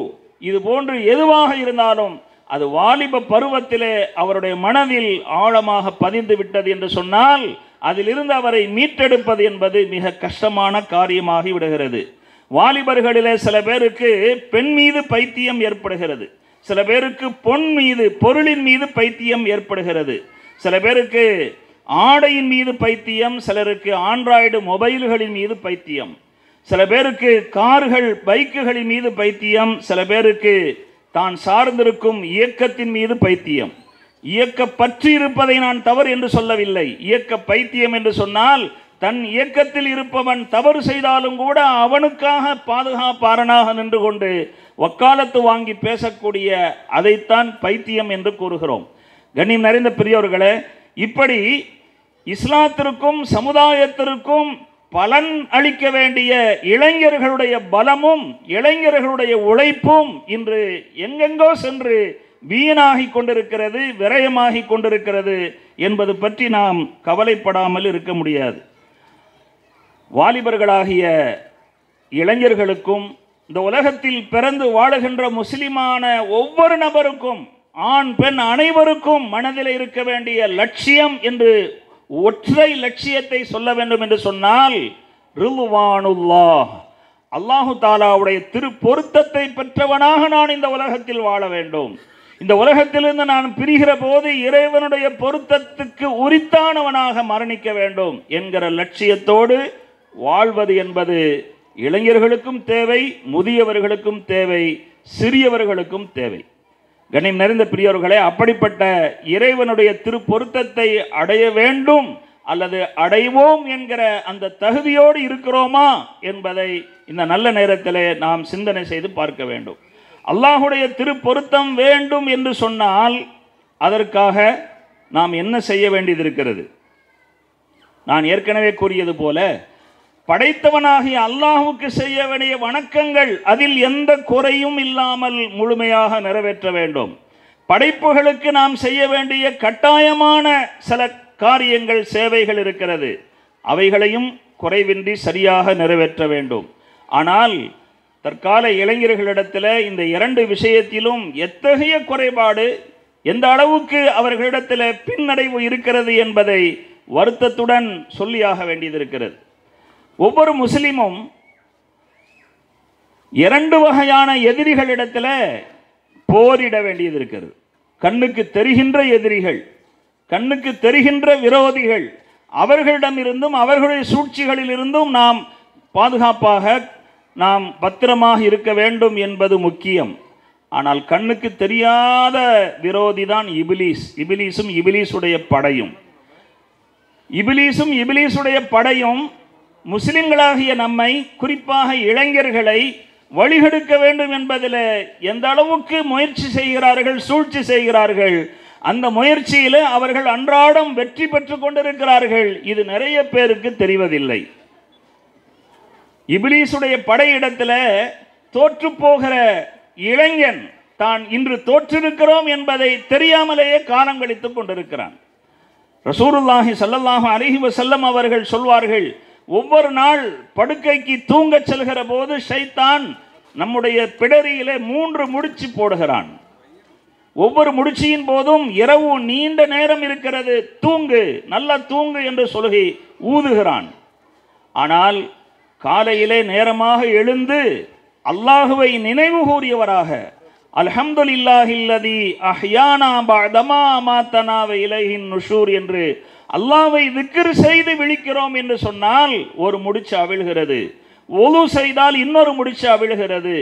இது போன்று எதுவாக இருந்தாலும் அது வாலிப பருவத்திலே அவருடைய மனதில் ஆழமாக பதிந்து விட்டது என்று சொன்னால் அதிலிருந்து அவரை மீட்டெடுப்பது என்பது மிக கஷ்டமான காரியமாகி விடுகிறது. வாலிபர்களிலே சில பேருக்கு பெண் மீது பைத்தியம் ஏற்படுகிறது. சில பேருக்கு பொன் மீது பொருளின் மீது பைத்தியம் ஏற்படுகிறது. சில பேருக்கு ஆடையின் மீது பைத்தியம் சிலருக்கு ஆண்ட்ராய்டு மொபைல்களின் மீது பைத்தியம். சில பேருக்கு கார்கள் பைக்குகளின் மீது பைத்தியம் சில பேருக்கு தான் சார்ந்திருக்கும் இயக்கத்தின் மீது பைத்தியம். இயக்க பற்றி இருப்பதை நான் தவறு என்று சொல்லவில்லை. இயக்க பைத்தியம் என்று சொன்னால் தன் இயக்கத்தில் இருப்பவன் தவறு செய்தாலும் கூட அவனுக்காக பாதுகாப்பாரனாக நின்று கொண்டு வக்காலத்து வாங்கி பேசக்கூடிய அதைத்தான் பைத்தியம் என்று கூறுகிறோம். கண்ணியம் நிறைந்த பெரியவர்களே இப்படி இஸ்லாத்திற்கும் சமுதாயத்திற்கும் பலன் அளிக்க வேண்டிய இளைஞர்களுடைய பலமும் இளைஞர்களுடைய உழைப்பும் இன்று எங்கெங்கோ சென்று வீணாகி கொண்டிருக்கிறது விரயமாகி கொண்டிருக்கிறது என்பது பற்றி நாம் கவலைப்படாமல் இருக்க முடியாது. வாலிபர்களாகிய இளைஞர்களுக்கும் இந்த உலகத்தில் பிறந்து வாழுகின்ற முஸ்லிமான ஒவ்வொரு நபருக்கும் ஆண் பெண் அனைவருக்கும் மனதில் இருக்க வேண்டிய லட்சியம் என்று ஒற்றை லட்சியத்தை சொல்ல வேண்டும் என்று சொன்னால் ரில்வானுல்லாஹ் அல்லாஹு தாலாவுடைய திருப்பொருத்தத்தை பெற்றவனாக நான் இந்த உலகத்தில் வாழ வேண்டும். இந்த உலகத்திலிருந்து நான் பிரிகிற போது இறைவனுடைய பொருத்தத்துக்கு உரித்தானவனாக மரணிக்க வேண்டும் என்கிற லட்சியத்தோடு வாழ்வது என்பது இளைஞர்களுக்கும் தேவை முதியவர்களுக்கும் தேவை சிறியவர்களுக்கும் தேவை. கண்ணியம் நிறைந்த பிரியவர்களே அப்படிப்பட்ட இறைவனுடைய திருப்பொருத்தத்தை அடைய வேண்டும் அல்லது அடைவோம் என்கிற அந்த தகுதியோடு இருக்கிறோமா என்பதை இந்த நல்ல நேரத்திலே நாம் சிந்தனை செய்து பார்க்க வேண்டும். அல்லாஹுடைய திருப்பொருத்தம் வேண்டும் என்று சொன்னால் அதற்காக நாம் என்ன செய்ய வேண்டியது இருக்கிறது? நான் ஏற்கனவே கூறியது போல படைத்தவனாகிய அல்லாஹுக்கு செய்ய வேண்டிய வணக்கங்கள் அதில் எந்த குறையும் இல்லாமல் முழுமையாக நிறைவேற்ற வேண்டும். படைப்புகளுக்கு நாம் செய்ய வேண்டிய கட்டாயமான சில காரியங்கள் சேவைகள் இருக்கிறது. அவைகளையும் குறைவின்றி சரியாக நிறைவேற்ற வேண்டும். ஆனால் தற்கால இளைஞர்களிடத்தில் இந்த இரண்டு விஷயத்திலும் எத்தகைய குறைபாடு எந்த அளவுக்கு அவர்களிடத்தில் பின்னடைவு இருக்கிறது என்பதை வருத்தத்துடன் சொல்லியாக வேண்டியது இருக்கிறது. ஒவ்வொரு முஸ்லீமும் இரண்டு வகையான எதிரிகளிடத்தில் போரிட வேண்டியது இருக்கிறது. கண்ணுக்கு தெரிகின்ற எதிரிகள் கண்ணுக்கு தெரிகின்ற விரோதிகள் அவர்களிடமிருந்தும் அவர்களுடைய சூழ்ச்சிகளிலிருந்தும் நாம் பாதுகாப்பாக நாம் பத்திரமாக இருக்க வேண்டும் என்பது முக்கியம். ஆனால் கண்ணுக்கு தெரியாத விரோதி தான் இபிலீஸ். இபிலீஸும் இபிலீஸுடைய படையும். இபிலீஸும் இபிலீஸுடைய படையும் முஸ்லிம்களாகிய நம்மை குறிப்பாக இளைஞர்களை வழிகெடுக்க வேண்டும் என்பதில் எந்த அளவுக்கு முயற்சி செய்கிறார்கள் சூழ்ச்சி செய்கிறார்கள் அந்த முயற்சியில் அவர்கள் அன்றாடம் வெற்றி பெற்று கொண்டிருக்கிறார்கள். இது நிறைய பேருக்கு தெரிவதில்லை. இபிலீசுடைய படையிடத்தில் தோற்று போகிற இளைஞன் தான் இன்று தோற்றிருக்கிறோம் என்பதை தெரியாமலேயே காலம் கழித்துக் கொண்டிருக்கிறான். ரசூருல்லாஹி சல்லல்லாஹு அலைஹி செல்லம் அவர்கள் சொல்வார்கள் ஒவ்வொரு நாள் படுக்கைக்கு தூங்கச் செல்கிற போது ஷைத்தான் நம்முடைய பிடரியிலே மூன்று முடிச்சு போடுகிறான். ஒவ்வொரு முடிச்சியின் போதும் இரவு நீண்ட நேரம் இருக்கிறது. தூங்கு நல்லா தூங்கு என்று சொல்கி ஊதுகிறான். ஆனால் காலையிலே நேரமாக எழுந்து அல்லாஹுவை நினைவு கூறியவராக அல்ஹம்துலில்லாஹில்லதி அஹ்யானா பஅதமா மாத்தனா வ இலைஹின் நுஷூர் என்று அல்லாவை திக்ர் செய்து விழிக்கிறோம் என்று சொன்னால் ஒரு முடிச்சு அவிழ்கிறது. ஒலு செய்தால் இன்னொரு முடிச்சு அவிழ்கிறது.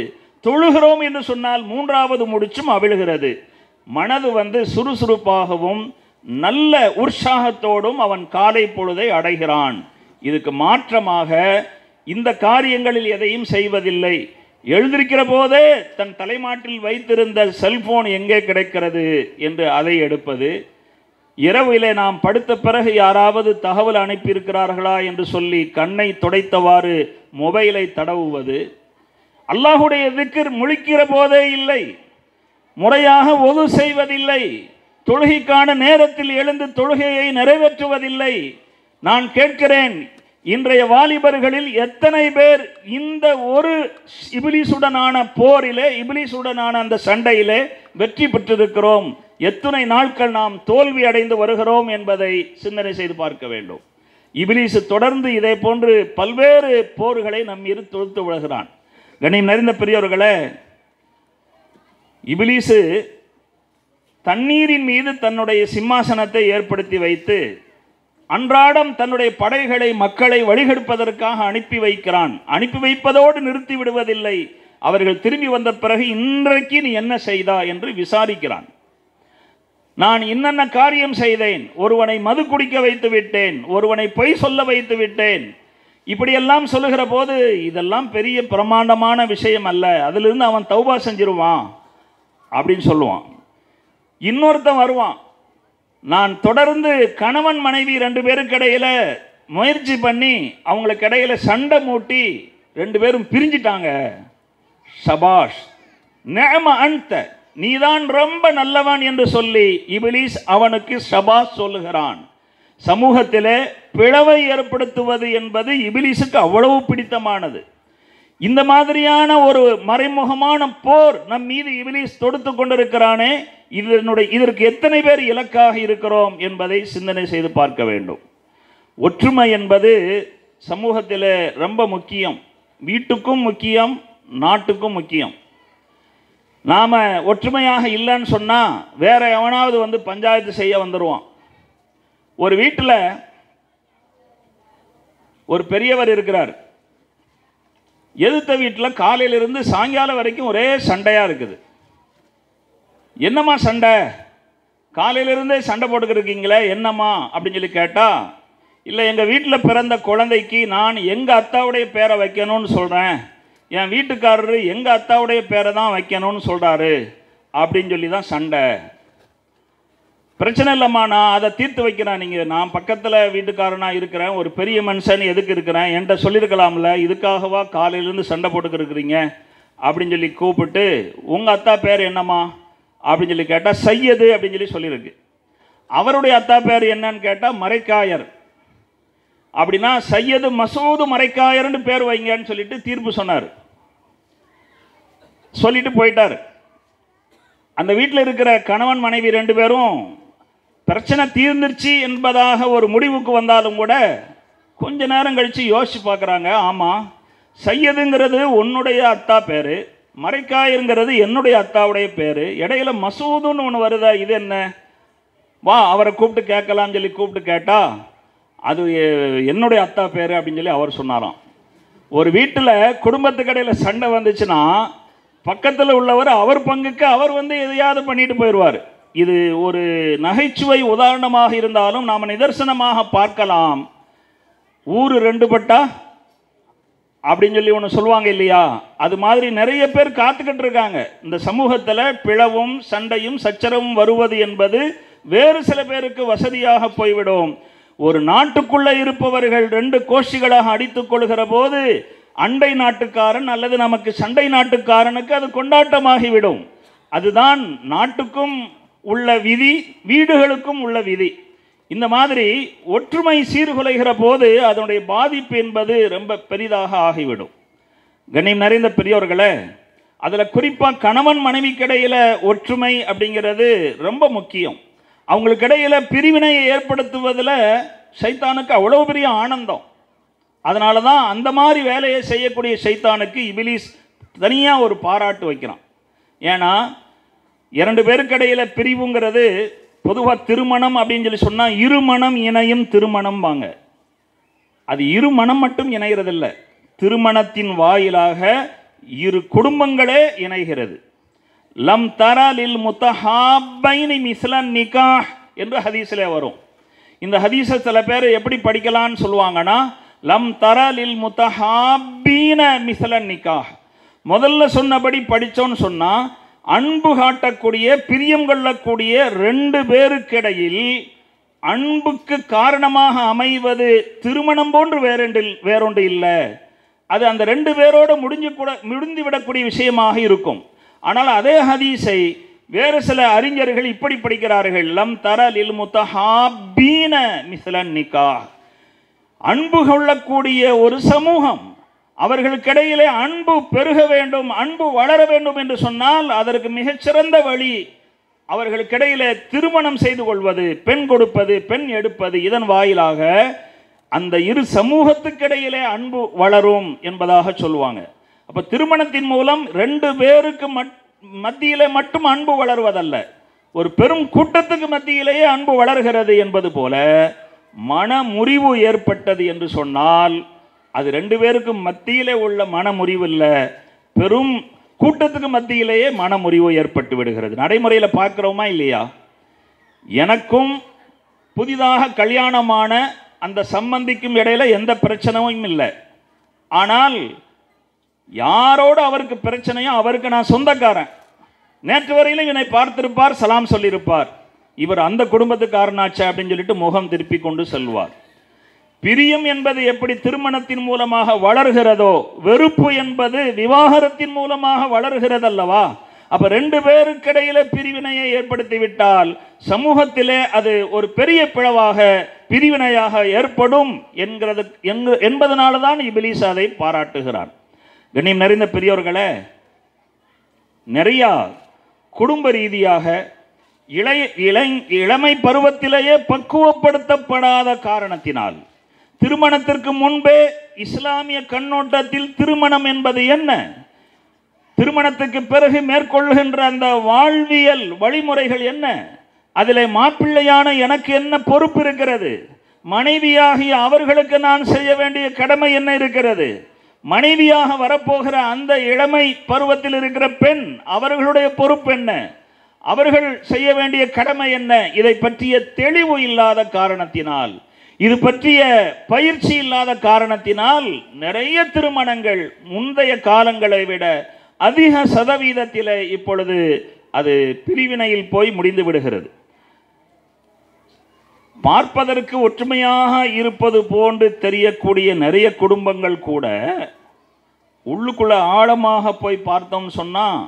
தொழுகிறோம் என்று சொன்னால் மூன்றாவது முடிச்சும் அவிழ்கிறது. மனது வந்து சுறுசுறுப்பாகவும் நல்ல உற்சாகத்தோடும் அவன் காலை பொழுதை அடைகிறான். இதுக்கு மாற்றமாக இந்த காரியங்களில் எதையும் செய்வதில்லை. எழுந்திருக்கிற போதே தன் தலைமாட்டில் வைத்திருந்த செல்போன் எங்கே கிடைக்கிறது என்று அதை எடுப்பது. இரவிலே நாம் படுத்த பிறகு யாராவது தகவல் அனுப்பியிருக்கிறார்களா என்று சொல்லி கண்ணை துடைத்தவாறு மொபைலை தடவுவது அல்லாஹுடைய திக்கர் முழிக்கிற போதே இல்லை முறையாக ஒது செய்வதில்லை தொழுகைக்கான நேரத்தில் எழுந்து தொழுகையை நிறைவேற்றுவதில்லை. நான் கேட்கிறேன் இன்றைய வாலிபர்களில் எத்தனை பேர் இந்த ஒரு இபிலிசுடனான போரிலே இபிலிசுடனான அந்த சண்டையிலே வெற்றி பெற்றிருக்கிறோம்? எத்தனை நாட்கள் நாம் தோல்வி அடைந்து வருகிறோம் என்பதை சிந்தனை செய்து பார்க்க வேண்டும். இபிலிசு தொடர்ந்து இதே போன்று பல்வேறு போர்களை நம் இரு தொழுத்து விழுகிறான். கண்ணியம் நிறைந்த பெரியவர்களே இபிலிசு தண்ணீரின் மீது தன்னுடைய சிம்மாசனத்தை ஏற்படுத்தி வைத்து அன்றாடம் தன்னுடைய படைகளை மக்களை வழிகெடுப்பதற்காக அனுப்பி வைக்கிறான். அனுப்பி வைப்பதோடு நிறுத்தி விடுவதில்லை. அவர்கள் திரும்பி வந்த பிறகு இன்றைக்கு நீ என்ன செய்தா? என்று விசாரிக்கிறான். நான் என்னென்ன காரியம் செய்தேன்? ஒருவனை மது குடிக்க வைத்து விட்டேன். ஒருவனை பொய் சொல்ல வைத்து விட்டேன். இப்படியெல்லாம் சொல்லுகிற போது இதெல்லாம் பெரிய பிரமாண்டமான விஷயம் அல்ல. அதிலிருந்து அவன் தௌபா செஞ்சிருவான். அப்படின்னு சொல்லுவான். இன்னொருத்தன் வருவான். நான் தொடர்ந்து கணவன் மனைவி ரெண்டு பேருக்கு இடையில் முயற்சி பண்ணி அவங்களுக்கு இடையில் சண்டை மூட்டி ரெண்டு பேரும் பிரிஞ்சிட்டாங்க. சபாஷ் நேம அன்த நீதான் ரொம்ப நல்லவன் என்று சொல்லி இபிலிஸ் அவனுக்கு சபாஷ் சொல்லுகிறான். சமூகத்தில் பிளவை ஏற்படுத்துவது என்பது இபிலிஸுக்கு அவ்வளவு பிடித்தமானது. இந்த மாதிரியான ஒரு மறைமுகமான போர் நம் மீது இபிலிஸ் தொடுத்து கொண்டிருக்கிறானே இதனுடைய இதற்கு எத்தனை பேர் இலக்காக இருக்கிறோம் என்பதை சிந்தனை செய்து பார்க்க வேண்டும். ஒற்றுமை என்பது சமூகத்தில் ரொம்ப முக்கியம். வீட்டுக்கும் முக்கியம் நாட்டுக்கும் முக்கியம். நாம் ஒற்றுமையாக இல்லைன்னு சொன்னால் வேற எவனாவது வந்து பஞ்சாயத்து செய்ய வந்துடுவான் ஒரு வீட்டில் ஒரு பெரியவர் இருக்கிறார். எதிர்த்த வீட்டில் காலையிலிருந்து சாயங்காலம் வரைக்கும் ஒரே சண்டையாக இருக்குது. என்னம்மா சண்டை? காலையிலிருந்தே சண்டை போட்டுக்கிருக்கீங்களே என்னம்மா? அப்படின்னு சொல்லி கேட்டால் இல்லை எங்கள் வீட்டில் பிறந்த குழந்தைக்கு நான் எங்கள் அத்தாவுடைய பேரை வைக்கணும்னு சொல்கிறேன் என் வீட்டுக்காரரு எங்கள் அத்தாவுடைய பேரை தான் வைக்கணும்னு சொல்கிறாரு அப்படின்னு சொல்லி தான் சண்டை. பிரச்சனை இல்லைம்மா நான் அதை தீர்த்து வைக்கிறேன். நீங்கள் நான் பக்கத்தில் வீட்டுக்காரனாக இருக்கிறேன் ஒரு பெரிய மனுஷன் எதுக்கு இருக்கிறேன் என்கிட்ட சொல்லியிருக்கலாம்ல இதுக்காகவா காலையிலேருந்து சண்டை போட்டுக்கிருக்கிறீங்க? அப்படின்னு சொல்லி கூப்பிட்டு உங்கள் அத்தா பேர் என்னம்மா? அப்படின்னு சொல்லி கேட்டால் சையது அப்படின்னு சொல்லி சொல்லியிருக்கு. அவருடைய அத்தா பேர் என்னன்னு கேட்டால் மறைக்காயர் அப்படின்னா சையது மசூது மறைக்காயர்னு பேர் வைங்கன்னு சொல்லிட்டு தீர்ப்பு சொன்னார். சொல்லிட்டு போயிட்டார். அந்த வீட்டில் இருக்கிற கணவன் மனைவி ரெண்டு பேரும் பிரச்சனை தீர்ந்துருச்சு என்பதாக ஒரு முடிவுக்கு வந்தாலும் கூட கொஞ்ச நேரம் கழித்து யோசிச்சு பார்க்குறாங்க. ஆமாம் சையதுங்கிறது உன்னுடைய அத்தா பேர் மறைக்காயிருங்கிறது என்னுடைய அத்தாவுடைய பேர் இடையில மசூதுன்னு ஒன்று வருதா இது என்ன? வா அவரை கூப்பிட்டு கேட்கலாம்னு சொல்லி கூப்பிட்டு கேட்டால் அது என்னுடைய அத்தா பேர் அப்படின்னு சொல்லி அவர் சொன்னாராம். ஒரு வீட்டில் குடும்பத்துக்கடையில் சண்டை வந்துச்சுன்னா பக்கத்தில் உள்ளவர் அவர் பங்குக்கு அவர் வந்து எதையாவது பண்ணிட்டு போயிடுவார் இது ஒரு நகைச்சுவை உதாரணமாக இருந்தாலும் நாம் நிதர்சனமாக பார்க்கலாம். ஊர் ரெண்டு பட்டா? அப்படின்னு சொல்லி ஒன்று சொல்லுவாங்க இல்லையா? அது மாதிரி நிறைய பேர் காத்துக்கிட்டு இருக்காங்க. இந்த சமூகத்தில் பிளவும் சண்டையும் சச்சரவும் வருவது என்பது வேறு சில பேருக்கு வசதியாக போய்விடும். ஒரு நாட்டுக்குள்ளே இருப்பவர்கள் ரெண்டு கோஷ்டிகளாக அடித்து கொள்கிற போது அண்டை நாட்டுக்காரன் அல்லது நமக்கு சண்டை நாட்டுக்காரனுக்கு அது கொண்டாட்டமாகிவிடும். அதுதான் நாட்டுக்கும் உள்ள விதி வீடுகளுக்கும் உள்ள விதி. இந்த மாதிரி ஒற்றுமை சீர்குலைகிற போது அதனுடைய பாதிப்பு என்பது ரொம்ப பெரிதாக ஆகிவிடும். கண்ணியம் நிறைந்த பெரியோர்களே அதில் குறிப்பாக கணவன் மனைவிக்கிடையில் ஒற்றுமை அப்படிங்கிறது ரொம்ப முக்கியம். அவங்களுக்கிடையில் பிரிவினையை ஏற்படுத்துவதில் சைத்தானுக்கு அவ்வளோ பெரிய ஆனந்தம். அதனால தான் அந்த மாதிரி வேலையை செய்யக்கூடிய சைத்தானுக்கு இபிலிஸ் தனியாக ஒரு பாராட்டு வைக்கிறான். ஏன்னா இரண்டு பேருக்கு இடையில பிரிவுங்கிறது பொதுவாக திருமணம் அப்படின்னு சொல்லி சொன்னால் இருமணம் இணையும் திருமணம் வாங்க. அது இருமணம் மட்டும் இணைகிறதில்ல. திருமணத்தின் வாயிலாக இரு குடும்பங்களே இணைகிறது. லம் தரலில் முத்தஹாபைனி மிஸ்லன் நிகாஹ் என்று ஹதீஸில் வரும். இந்த ஹதீஸை சில பேர் எப்படி படிக்கலாம்னு சொல்லுவாங்கன்னா லம் தரலில் முத்தஹாபீன மிஸ்லன் நிகாஹ். முதல்ல சொன்னபடி படித்தோன்னு சொன்னால் அன்பு காட்டக்கூடிய பிரியம் கொள்ளக்கூடிய ரெண்டு பேருக்கிடையில் அன்புக்கு காரணமாக அமைவது திருமணம் போன்று வேறொன்றில் வேறொன்று இல்லை. அது அந்த ரெண்டு பேரோடு முடிஞ்சு கூட முடிந்து விடக்கூடிய விஷயமாக இருக்கும். ஆனால் அதே ஹதீஸை வேறு சில அறிஞர்கள் இப்படி படிக்கிறார்கள். லம் தரலில் முத்தஹாபீன மிஸ்லன் நிக்கா. அன்பு கொள்ளக்கூடிய ஒரு சமூகம் அவர்களுக்கிடையிலே அன்பு பெருக வேண்டும் அன்பு வளர வேண்டும் என்று சொன்னால் அதற்கு மிகச்சிறந்த வழி அவர்களுக்கிடையிலே திருமணம் செய்து கொள்வது பெண் கொடுப்பது பெண் எடுப்பது. இதன் வாயிலாக அந்த இரு சமூகத்துக்கிடையிலே அன்பு வளரும் என்பதாக சொல்லுவாங்க. அப்போ திருமணத்தின் மூலம் ரெண்டு பேருக்கு மட் மத்தியிலே மட்டும் அன்பு வளருவதல்ல. ஒரு பெரும் கூட்டத்துக்கு மத்தியிலேயே அன்பு வளர்கிறது என்பது போல மன முறிவு ஏற்பட்டது என்று சொன்னால் அது ரெண்டு பேருக்கும் மத்தியிலே உள்ள மனமுறிவு இல்லை. பெரும் கூட்டத்துக்கு மத்தியிலேயே மனமுறிவு ஏற்பட்டு விடுகிறது. நடைமுறையில் பார்க்குறோமா இல்லையா? எனக்கும் புதிதாக கல்யாணமான அந்த சம்பந்திக்கும் இடையில எந்த பிரச்சனையும் இல்லை. ஆனால் யாரோடு அவருக்கு பிரச்சனையோ அவருக்கு நான் சொந்தக்காரன். நேற்று வரையிலும் என்னை பார்த்திருப்பார் சலாம் சொல்லியிருப்பார். இவர் அந்த குடும்பத்துக்காரனாச்சே அப்படின்னு சொல்லிட்டு முகம் திருப்பி கொண்டு செல்வார். பிரியம் என்பது எப்படி திருமணத்தின் மூலமாக வளர்கிறதோ வெறுப்பு என்பது விவாகரத்தின் மூலமாக வளர்கிறது அல்லவா அப்ப ரெண்டு பேருக்கிடையில பிரிவினையை ஏற்படுத்திவிட்டால் சமூகத்திலே அது ஒரு பெரிய பிளவாக பிரிவினையாக ஏற்படும் என்கிறது என்பதனால தான் இபிலிஸ் அதை பாராட்டுகிறான். கண்ணியம் நிறைந்த பெரியோர்களே நிறையா குடும்ப ரீதியாக இளைய இளை இளமை பருவத்திலேயே பக்குவப்படுத்தப்படாத காரணத்தினால் திருமணத்திற்கு முன்பே இஸ்லாமிய கண்ணோட்டத்தில் திருமணம் என்பது என்ன? திருமணத்துக்கு பிறகு மேற்கொள்கின்ற அந்த வாழ்வியல் வழிமுறைகள் என்ன? அதில் மாப்பிள்ளையான எனக்கு என்ன பொறுப்பு இருக்கிறது? மனைவியாகிய அவர்களுக்கு நான் செய்ய வேண்டிய கடமை என்ன இருக்கிறது? மனைவியாக வரப்போகிற அந்த இளமை பருவத்தில் இருக்கிற பெண் அவர்களுடைய பொறுப்பு என்ன? அவர்கள் செய்ய வேண்டிய கடமை என்ன? இதை பற்றிய தெளிவு இல்லாத காரணத்தினால் இது பற்றிய பயிற்சி இல்லாத காரணத்தினால் நிறைய திருமணங்கள் முந்தைய காலங்களை விட அதிக சதவீதத்தில் இப்பொழுது அது பிரிவினையில் போய் முடிந்து விடுகிறது. பார்ப்பதற்கு ஒற்றுமையாக இருப்பது போன்று தெரியக்கூடிய நிறைய குடும்பங்கள் கூட உள்ளுக்குள்ள ஆழமாக போய் பார்த்தோம் சொன்னால்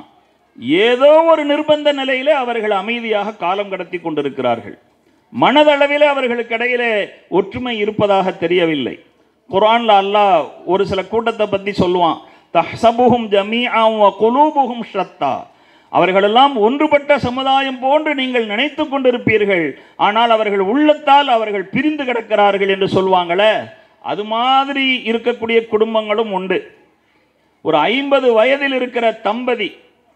ஏதோ ஒரு நிர்பந்த நிலையிலே அவர்கள் அமைதியாக காலம் கடத்தி கொண்டிருக்கிறார்கள். மனதளவில் அவர்களுக்கு இடையிலே ஒற்றுமை இருப்பதாக தெரியவில்லை. குரானில் அல்லாஹ் ஒரு சில கூட்டத்தை பற்றி சொல்லுவான். தஹசபுகும் ஜமீஅம் குலூபுகும் குலூபுஹும் ஷத்தா. அவர்களெல்லாம் ஒன்றுபட்ட சமுதாயம் போன்று நீங்கள் நினைத்து கொண்டிருப்பீர்கள். ஆனால் அவர்கள் உள்ளத்தால் அவர்கள் பிரிந்து கிடக்கிறார்கள் என்று சொல்லுவாங்களே அது மாதிரி இருக்கக்கூடிய குடும்பங்களும் உண்டு. ஒரு ஐம்பது வயதில் இருக்கிற தம்பதி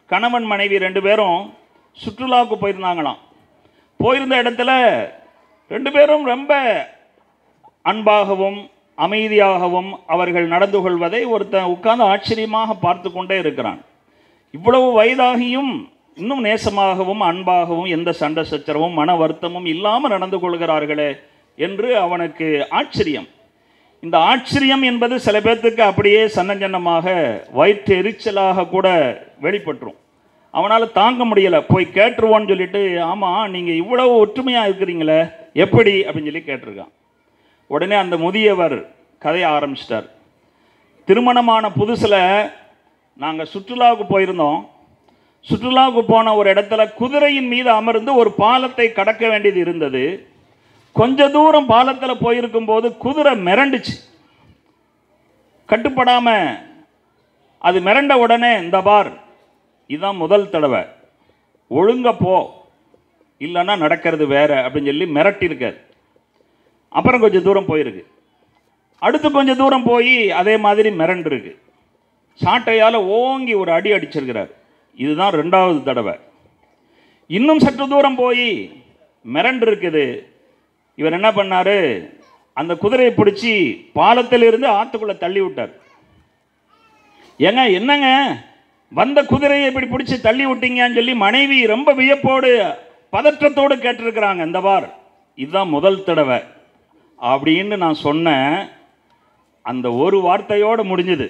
கணவன் மனைவி ரெண்டு பேரும் சுற்றுலாவுக்கு போயிருந்தாங்களாம். போயிருந்த இடத்துல ரெண்டு பேரும் ரொம்ப அன்பாகவும் அமைதியாகவும் அவர்கள் நடந்து கொள்வதை ஒருத்தன் உட்கார்ந்து ஆச்சரியமாக பார்த்து கொண்டே இருக்கிறான். இவ்வளவு வயதாகியும் இன்னும் நேசமாகவும் அன்பாகவும் எந்த சண்டை சச்சரவும் மன வருத்தமும் இல்லாமல் நடந்து கொள்கிறார்களே என்று அவனுக்கு ஆச்சரியம். இந்த ஆச்சரியம் என்பது சில பேர்த்துக்கு அப்படியே சன்னஞ்சன்னமாக வயிற்று எரிச்சலாக கூட வெளிப்பட்டுரும். அவனால் தாங்க முடியலை. போய் கேட்டுருவோன்னு சொல்லிட்டு ஆமாம் நீங்கள் இவ்வளோ ஒற்றுமையாக இருக்கிறீங்களே எப்படி? அப்படின்னு சொல்லி கேட்டிருக்கான். உடனே அந்த முதியவர் கதையை ஆரம்பிச்சிட்டார். திருமணமான புதுசில் நாங்கள் சுற்றுலாவுக்கு போயிருந்தோம். சுற்றுலாவுக்கு போன ஒரு இடத்துல குதிரையின் மீது அமர்ந்து ஒரு பாலத்தை கடக்க வேண்டியது இருந்தது. கொஞ்ச தூரம் பாலத்தில் போயிருக்கும் போது குதிரை மிரண்டுச்சு. கட்டுப்படாமல் அது மிரண்ட உடனே இந்த பார் இதுதான் முதல் தடவை. ஒழுங்க போ. இல்லைன்னா நடக்கிறது வேற அப்படின்னு சொல்லி மிரட்டியிருக்காரு. அப்புறம் கொஞ்சம் தூரம் போயிருக்கு. அடுத்து கொஞ்சம் தூரம் போய் அதே மாதிரி மிரண்டுருக்கு. சாட்டையால் ஓங்கி ஒரு அடி அடிச்சிருக்கிறார். இதுதான் ரெண்டாவது தடவை. இன்னும் சற்று தூரம் போய் மிரண்டு இருக்குது இவர் என்ன பண்ணார்? அந்த குதிரையை பிடிச்சி பாலத்திலிருந்து ஆற்றுக்குள்ளே தள்ளி விட்டார். ஏங்க என்னங்க? வந்த குதிரையை இப்படி பிடிச்சி தள்ளி விட்டீங்கன்னு சொல்லி மனைவி ரொம்ப வியப்போடு பதற்றத்தோடு கேட்டிருக்கிறாங்க இந்த வார் இதுதான் முதல் தடவை. அப்படின்னு நான் சொன்னேன். அந்த ஒரு வார்த்தையோடு முடிஞ்சுது.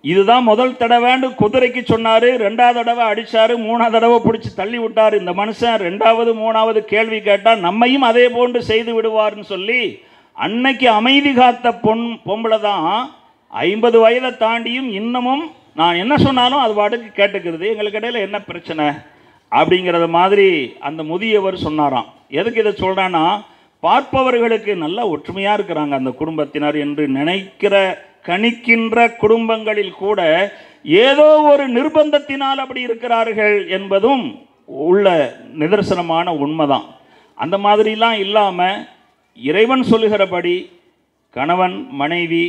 இதுதான் முதல் தடவைன்னு குதிரைக்கு சொன்னார் ரெண்டாவது தடவை அடித்தார் மூணாவது தடவை பிடிச்சி தள்ளி விட்டார். இந்த மனுஷன் ரெண்டாவது மூணாவது கேள்வி கேட்டால் நம்மையும் அதே போன்று செய்து விடுவார்னு சொல்லி அன்னைக்கு அமைதி காத்த பொன் பொம்பளை தான் ஐம்பது வயதை தாண்டியும் இன்னமும் நான் என்ன சொன்னாலும் அது பாட்டுக்கு கேட்டுக்கிறது எங்களுக்கு இடையில் என்ன பிரச்சனை அப்படிங்கிறத மாதிரி அந்த முதியவர் சொன்னாராம். எதுக்கு இதை சொல்கிறேன்னா பார்ப்பவர்களுக்கு நல்லா ஒற்றுமையாக இருக்கிறாங்க அந்த குடும்பத்தினர் என்று நினைக்கிற கணிக்கின்ற குடும்பங்களில் கூட ஏதோ ஒரு நிர்பந்தத்தினால் அப்படி இருக்கிறார்கள் என்பதும் உள்ள நிதர்சனமான உண்மைதான். அந்த மாதிரிலாம் இல்லாமல் இறைவன் சொல்லுகிறபடி கணவன் மனைவி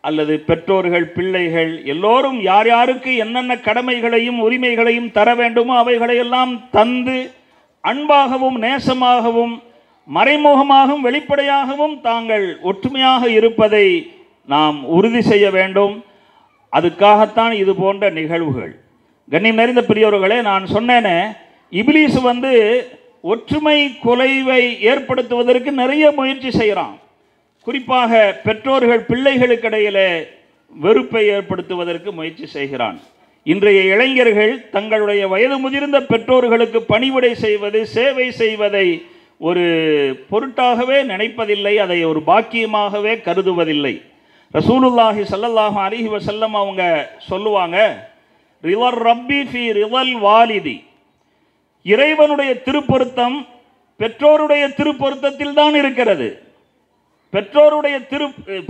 அல்லது பெற்றோர்கள் பிள்ளைகள் எல்லோரும் யார் யாருக்கு என்னென்ன கடமைகளையும் உரிமைகளையும் தர வேண்டுமோ அவைகளையெல்லாம் தந்து அன்பாகவும் நேசமாகவும் மறைமுகமாகவும் வெளிப்படையாகவும் தாங்கள் ஒற்றுமையாக இருப்பதை நாம் உறுதி செய்ய வேண்டும். அதுக்காகத்தான் இது போன்ற நிகழ்வுகள். கண்ணியம் நிறைந்த பெரியவர்களே நான் சொன்னேனே இபிலிஸ் வந்து ஒற்றுமை குலைவை ஏற்படுத்துவதற்கு நிறைய முயற்சி செய்கிறான். குறிப்பாக பெற்றோர்கள் பிள்ளைகளுக்கிடையில் வெறுப்பை ஏற்படுத்துவதற்கு முயற்சி செய்கிறான். இன்றைய இளைஞர்கள் தங்களுடைய வயது முதிர்ந்த பெற்றோர்களுக்கு பணிவிடை செய்வது சேவை செய்வதை ஒரு பொருட்டாகவே நினைப்பதில்லை அதை ஒரு பாக்கியமாகவே கருதுவதில்லை. ரசூலுல்லாஹி ஸல்லல்லாஹு அலிஹி வசல்லம் அவங்க சொல்லுவாங்க ரிவர் ரப்பி ஃபி ரிவல் வாலிதி. இறைவனுடைய திருப்பொருத்தம் பெற்றோருடைய திருப்பொருத்தத்தில் தான் இருக்கிறது. பெற்றோருடைய திரு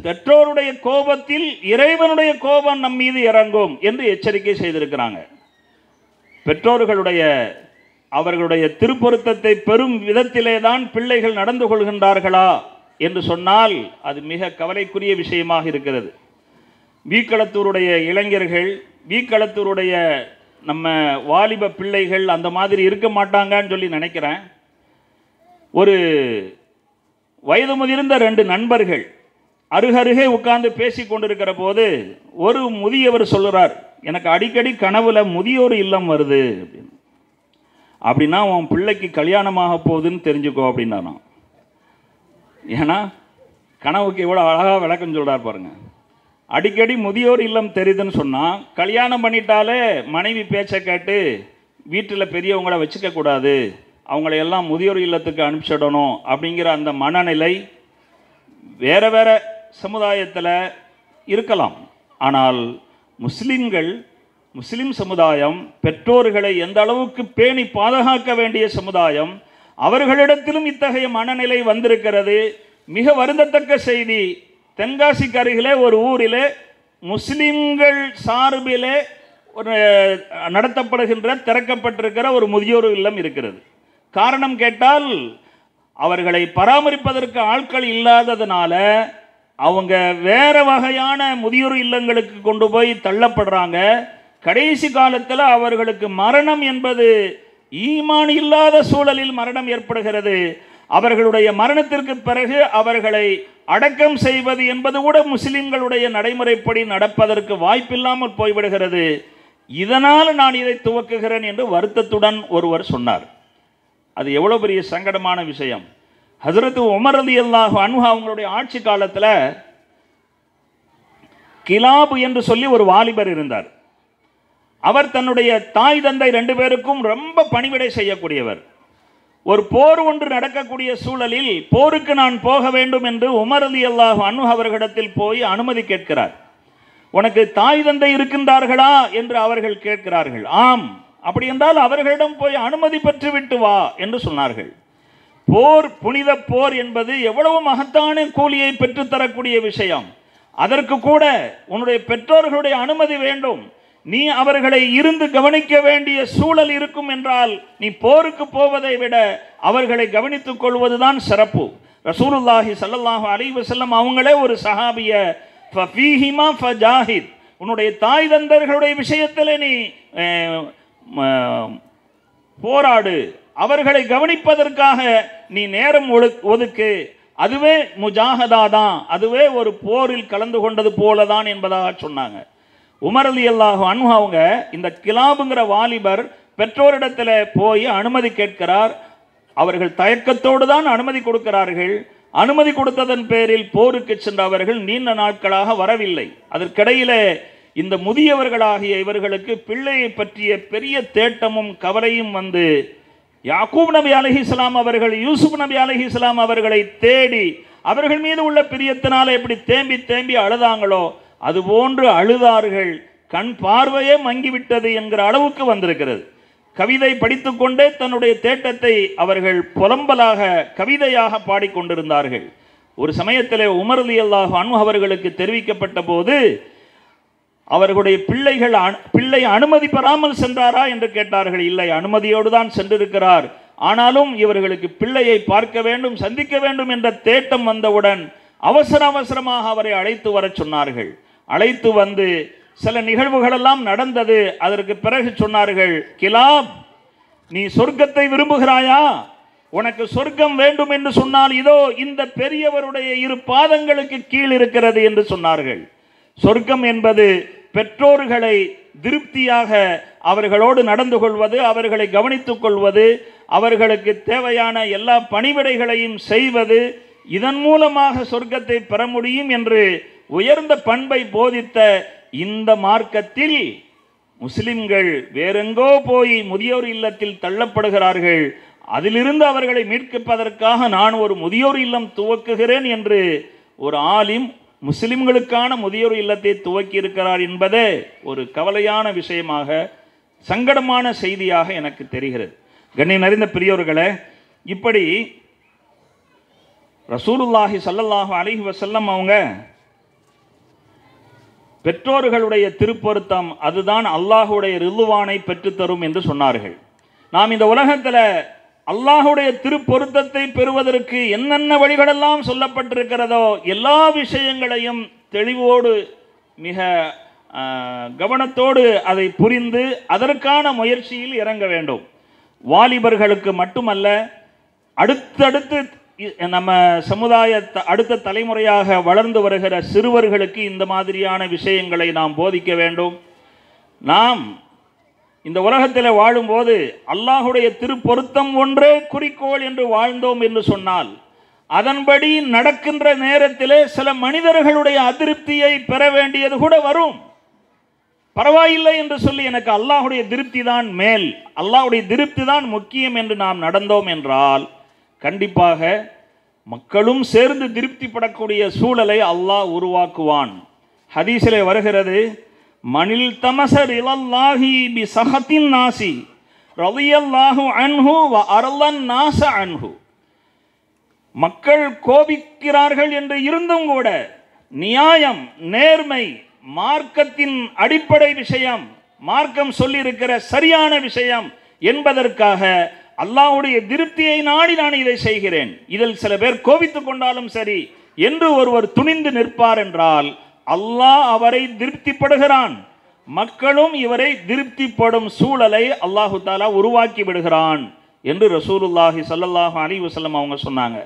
பெற்றோருடைய கோபத்தில் இறைவனுடைய கோபம் நம் மீது இறங்கும் என்று எச்சரிக்கை செய்திருக்கிறாங்க. பெற்றோர்களுடைய அவர்களுடைய திருப்பொருத்தத்தை பெறும் விதத்திலே தான் பிள்ளைகள் நடந்து கொள்கின்றார்களா என்று சொன்னால் அது மிக கவலைக்குரிய விஷயமாக இருக்கிறது. வீக்களத்தூருடைய இளைஞர்கள் வீக்களத்தூருடைய நம்ம வாலிப பிள்ளைகள் அந்த மாதிரி இருக்க மாட்டாங்கன்னு சொல்லி நினைக்கிறேன். ஒரு வயது முதிர்ந்த ரெண்டு நண்பர்கள் அருகருகே உட்கார்ந்து பேசி கொண்டிருக்கிற போது ஒரு முதியவர் சொல்லுறார் எனக்கு அடிக்கடி கனவுல முதியோர் இல்லம் வருது. அப்படின்னு அப்படின்னா உன் பிள்ளைக்கு கல்யாணமாக போகுதுன்னு தெரிஞ்சுக்கோ அப்படின்னா ஏன்னா கனவுக்கு எவ்வளோ அழகாக விளக்கம் சொல்கிறார் பாருங்க. அடிக்கடி முதியோர் இல்லம் தெரியுதுன்னு சொன்னால் கல்யாணம் பண்ணிட்டாலே மனைவி பேச்சை கேட்டு வீட்டில் பெரியவங்கள வச்சுக்கக்கூடாது அவங்களையெல்லாம் எல்லாம் முதியோர் இல்லத்துக்கு அனுப்பிச்சிடணும் அப்படிங்கிற அந்த மனநிலை வேறு வேறு சமுதாயத்தில் இருக்கலாம். ஆனால் முஸ்லீம்கள் முஸ்லீம் சமுதாயம் பெற்றோர்களை எந்த அளவுக்கு பேணி பாதுகாக்க வேண்டிய சமுதாயம் அவர்களிடத்திலும் இத்தகைய மனநிலை வந்திருக்கிறது. மிக வருந்தத்தக்க செய்தி தென்காசிக்கு அருகிலே ஒரு ஊரிலே முஸ்லீம்கள் சார்பிலே ஒரு நடத்தப்படுகின்ற திறக்கப்பட்டிருக்கிற ஒரு முதியோர் இல்லம் இருக்கிறது. காரணம் கேட்டால் அவர்களை பராமரிப்பதற்கு ஆட்கள் இல்லாததுனால அவங்க வேற வகையான முதியோர் இல்லங்களுக்கு கொண்டு போய் தள்ளப்படுறாங்க. கடைசி காலத்தில் அவர்களுக்கு மரணம் என்பது ஈமான் இல்லாத சூழலில் மரணம் ஏற்படுகிறது. அவர்களுடைய மரணத்திற்கு பிறகு அவர்களை அடக்கம் செய்வது என்பது கூட முஸ்லிம்களுடைய நடைமுறைப்படி நடப்பதற்கு வாய்ப்பில்லாமல் போய்விடுகிறது. இதனால் நான் இதை துவக்குகிறேன் என்று வருத்தத்துடன் ஒருவர் சொன்னார். அது எவ்வளோ பெரிய சங்கடமான விஷயம். ஹசரத்து உமர் அலி அல்லாஹ் அன்ஹா அவங்களுடைய ஆட்சி காலத்தில் கிலாபு என்று சொல்லி ஒரு வாலிபர் இருந்தார். அவர் தன்னுடைய தாய் தந்தை ரெண்டு பேருக்கும் ரொம்ப பணிவிடை செய்யக்கூடியவர். ஒரு போர் ஒன்று நடக்கக்கூடிய சூழலில் போருக்கு நான் போக வேண்டும் என்று உமர் அலி அல்லாஹ் அனு அவர்களிடத்தில் போய் அனுமதி கேட்கிறார். உனக்கு தாய் தந்தை இருக்கின்றார்களா என்று அவர்கள் கேட்கிறார்கள். ஆம். அப்படி என்றால் அவர்களிடம் போய் அனுமதி பெற்று விட்டு வா என்று சொன்னார்கள். போர் புனித போர் என்பது எவ்வளவு மகத்தான கூலியை பெற்றுத்தரக்கூடிய விஷயம். அதற்கு கூட உன்னுடைய பெற்றோர்களுடைய அனுமதி வேண்டும். நீ அவர்களை இருந்து கவனிக்க வேண்டிய சூழல் இருக்கும் என்றால் நீ போருக்கு போவதை விட அவர்களை கவனித்துக் கொள்வதுதான் சிறப்பு. ரசூலுல்லாஹி ஸல்லல்லாஹு அலைஹி வஸல்லம் அவங்களே ஒரு சஹாபிய ஃபீஹிமா ஃபஜாஹித். உன்னுடைய தாய் தந்தர்களுடைய விஷயத்தில் நீ போராடு. அவர்களை கவனிப்பதற்காக நீ நேரம் ஒதுக்கு. அதுவே முஜாஹதா தான். அதுவே ஒரு போரில் கலந்து கொண்டது போலதான் என்பதாக சொன்னாங்க. உமர் அலி அல்லாஹு அன்ஹு அவங்க இந்த கிலாபுங்கிற வாலிபர் பெற்றோரிடத்தில் போய் அனுமதி கேட்கிறார். அவர்கள் தயக்கத்தோடு தான் அனுமதி கொடுக்கிறார்கள். அனுமதி கொடுத்ததன் பேரில் போருக்கு சென்ற அவர்கள் நீண்ட நாட்களாக வரவில்லை. அதற்கிடையிலே இந்த முதியவர்களாகிய இவர்களுக்கு பிள்ளையை பற்றிய பெரிய தேட்டமும் கவலையும் வந்து யாக்கூப் நபி அலைஹிஸ்ஸலாம் அவர்கள் யூசுப் நபி அலஹி இஸ்லாம் அவர்களை தேடி அவர்கள் மீது உள்ள பிரியத்தினால எப்படி தேம்பி தேம்பி அழுதாங்களோ அதுபோன்று அழுதார்கள். கண் பார்வையே மங்கிவிட்டது என்கிற அளவுக்கு வந்திருக்கிறது. கவிதை படித்துக்கொண்டே தன்னுடைய தேட்டத்தை அவர்கள் புலம்பலாக கவிதையாக பாடிக்கொண்டிருந்தார்கள். ஒரு சமயத்தில் உமர்லி அல்லாஹ் அன்பு அவர்களுக்கு தெரிவிக்கப்பட்ட போது அவர்களுடைய பிள்ளைகள் அனு- பிள்ளை அனுமதி பெறாமல் சென்றாரா என்று கேட்டார்கள். இல்லை அனுமதியோடு தான் சென்றிருக்கிறார். ஆனாலும் இவர்களுக்கு பிள்ளையை பார்க்க வேண்டும் சந்திக்க வேண்டும் என்ற தேட்டம் வந்தவுடன் அவசர அவசரமாக அவரை அழைத்து வரச் சொன்னார்கள். அழைத்து வந்து சில நிகழ்வுகளெல்லாம் நடந்தது. அதற்கு பிறகு சொன்னார்கள் கிலாப் நீ சொர்க்கத்தை விரும்புகிறாயா? உனக்கு சொர்க்கம் வேண்டும் என்று சொன்னால் இதோ இந்த பெரியவருடைய இரு பாதங்களுக்கு கீழ் இருக்கிறது என்று சொன்னார்கள். சொர்க்கம் என்பது பெற்றோர்களை திருப்தியாக அவர்களோடு நடந்து கொள்வது அவர்களை கவனித்துக் கொள்வது அவர்களுக்கு தேவையான எல்லா பணிவிடைகளையும் செய்வது இதன் மூலமாக சொர்க்கத்தை பெற முடியும் என்று உயர்ந்த பண்பை போதித்த இந்த மார்க்கத்தில் முஸ்லிம்கள் வேறெங்கோ போய் முதியோர் இல்லத்தில் தள்ளப்படுகிறார்கள். அதிலிருந்து அவர்களை மீட்கப்பதற்காக நான் ஒரு முதியோர் இல்லம் துவக்குகிறேன் என்று ஒரு ஆலிம் முஸ்லிம்களுக்கான முதியோர் இல்லத்தை துவக்கி இருக்கிறார் என்பதே ஒரு கவலையான விஷயமாக சங்கடமான செய்தியாக எனக்கு தெரிகிறது. கண்ணியம் நிறைந்த பெரியோர்களே இப்படி ரசூலுல்லாஹி சல்லல்லாஹு அலிஹி வசல்லம் அவங்க பெற்றோர்களுடைய திருப்பொருத்தம் அதுதான் அல்லாஹுடைய ரில்லுவானை பெற்றுத்தரும் என்று சொன்னார்கள். நாம் இந்த உலகத்தில் அல்லாஹுடைய திருப்பொருத்தத்தை பெறுவதற்கு என்னென்ன வழிகளெல்லாம் சொல்லப்பட்டிருக்கிறதோ எல்லா விஷயங்களையும் தெளிவோடு மிக கவனத்தோடு அதை புரிந்து அதற்கான முயற்சியில் இறங்க வேண்டும். வாலிபர்களுக்கு மட்டுமல்ல அடுத்தடுத்து இ- நம்ம சமுதாய அடுத்த தலைமுறையாக வளர்ந்து வருகிற சிறுவர்களுக்கு இந்த மாதிரியான விஷயங்களை நாம் போதிக்க வேண்டும். நாம் இந்த உலகத்தில் வாழும்போது அல்லாஹுடைய திருப்பொருத்தம் ஒன்றே குறிக்கோள் என்று வாழ்ந்தோம் என்று சொன்னால் அதன்படி நடக்கின்ற நேரத்திலே சில மனிதர்களுடைய அதிருப்தியை பெற வேண்டியது கூட வரும். பரவாயில்லை என்று சொல்லி எனக்கு அல்லாஹுடைய திருப்தி தான் மேல் அல்லாஹுடைய திருப்தி தான் முக்கியம் என்று நாம் நடந்தோம் என்றால் கண்டிப்பாக மக்களும் சேர்ந்து திருப்திப்படக்கூடிய சூழலை அல்லாஹ் உருவாக்குவான். ஹதீஸிலே வருகிறது மணில் தமசர் இலல்லாஹி பி சஹத்தின் நாசி ரலியல்லாஹு அன்ஹு வ அரலன் நாச அன்ஹு. மக்கள் கோபிக்கிறார்கள் என்று இருந்தும் கூட நியாயம் நேர்மை மார்க்கத்தின் அடிப்படை விஷயம் மார்க்கம் சொல்லியிருக்கிற சரியான விஷயம் என்பதற்காக அல்லாஹ்வுடைய திருப்தியை நாடி நான் இதை செய்கிறேன். இதில் சில பேர் கோபித்துக் கொண்டாலும் சரி என்று ஒருவர் துணிந்து நிற்பார் என்றால் அல்லாஹ் அவரை திருப்திப்படுகிறான். மக்களும் இவரை திருப்திப்படும் சூழலை அல்லாஹு தாலா உருவாக்கி விடுகிறான் என்று ரசூலுல்லாஹி சல்லல்லாஹு அலி வசலம் அவங்க சொன்னாங்க.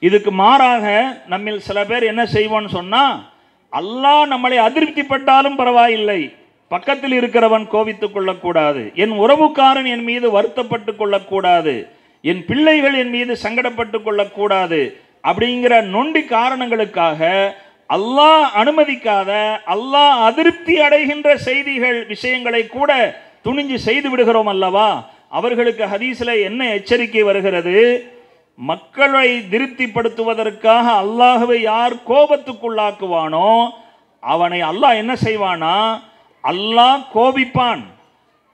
இதுக்கு மாறாக நம்மில் சில பேர் என்ன செய்வோன்னு சொன்னால் அல்லாஹ் நம்மளை அதிருப்திப்பட்டாலும் பரவாயில்லை. பக்கத்தில் இருக்கிறவன் கோபித்துக் கொள்ளக்கூடாது. என் உறவுக்காரன் என் மீது வருத்தப்பட்டு கொள்ளக்கூடாது. என் பிள்ளைகள் என் மீது சங்கடப்பட்டு கொள்ளக்கூடாது. அப்படிங்கிற நொண்டி காரணங்களுக்காக அல்லாஹ் அனுமதிக்காத அல்லாஹ் அதிருப்தி அடைகின்ற செய்திகள் விஷயங்களை கூட துணிஞ்சு செய்து விடுகிறோம் அல்லவா? அவர்களுக்கு ஹதீஸில் என்ன எச்சரிக்கை வருகிறது? மக்களை திருப்திப்படுத்துவதற்காக அல்லாஹுவை யார் கோபத்துக்குள்ளாக்குவானோ அவனை அல்லாஹ் என்ன செய்வானா? அல்லாஹ் கோபிப்பான்.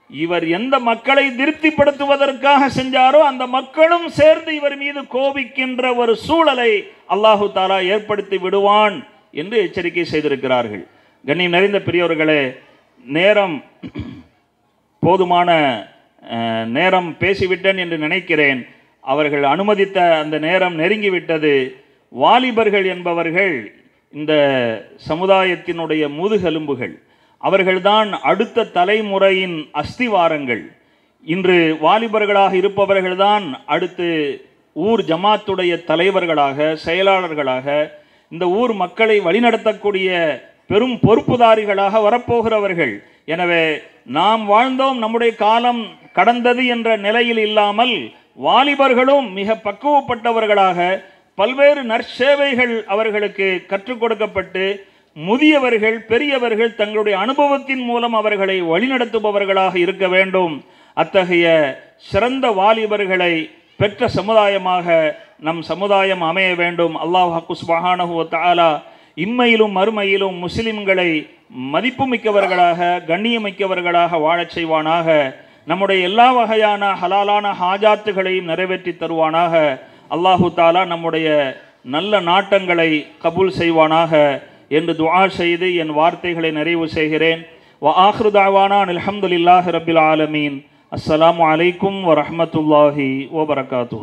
இவர் எந்த மக்களை திருப்திப்படுத்துவதற்காக செஞ்சாரோ அந்த மக்களும் சேர்ந்து இவர் மீது கோபிக்கின்ற ஒரு சூழலை அல்லாஹு தாலா ஏற்படுத்தி விடுவான். என்று எச்சரிக்கை செய்திருக்கிறார்கள். கண்ணியம் நிறைந்த பெரியவர்களே நேரம் போதுமான நேரம் பேசிவிட்டேன் என்று நினைக்கிறேன். அவர்கள் அனுமதித்த அந்த நேரம் நெருங்கிவிட்டது. வாலிபர்கள் என்பவர்கள் இந்த சமுதாயத்தினுடைய முதுகெலும்புகள். அவர்கள்தான் அடுத்த தலைமுறையின் அஸ்திவாரங்கள். இன்று வாலிபர்களாக இருப்பவர்கள்தான் அடுத்து ஊர் ஜமாத்துடைய தலைவர்களாக செயலாளர்களாக இந்த ஊர் மக்களை வழிநடத்தக்கூடிய பெரும் பொறுப்புதாரிகளாக வரப்போகிறவர்கள். எனவே நாம் வாழ்ந்தோம் நம்முடைய காலம் கடந்தது என்ற நிலையில் இல்லாமல் வாலிபர்களும் மிக பக்குவப்பட்டவர்களாக பல்வேறு நற்சேவைகள் அவர்களுக்கு கற்றுக் கொடுக்கப்பட்டு முதியவர்கள் பெரியவர்கள் தங்களுடைய அனுபவத்தின் மூலம் அவர்களை வழிநடத்துபவர்களாக இருக்க வேண்டும். அத்தகைய சிறந்த வாலிபர்களை பெற்ற சமுதாயமாக நம் சமுதாயம் அமைய வேண்டும். அல்லாஹ் சுபஹானஹு வ தாலா இம்மையிலும் மறுமையிலும் முஸ்லிம்களை மதிப்புமிக்கவர்களாக கண்ணியமிக்கவர்களாக வாழச் செய்வானாக. நம்முடைய எல்லா வகையான ஹலாலான ஹாஜாத்துகளையும் நிறைவேற்றி தருவானாக. அல்லாஹு தாலா நம்முடைய நல்ல நாட்டங்களை கபூல் செய்வானாக என்று துஆ செய்து என் வார்த்தைகளை நிறைவு செய்கிறேன். வ ஆஹ்ரு தாவானான் அல்ஹம்துலில்லாஹி ரபில் ஆலமீன். அஸ்ஸலாமு அலைக்கும் வரமத்துல்லாஹி ஓபரகாத்து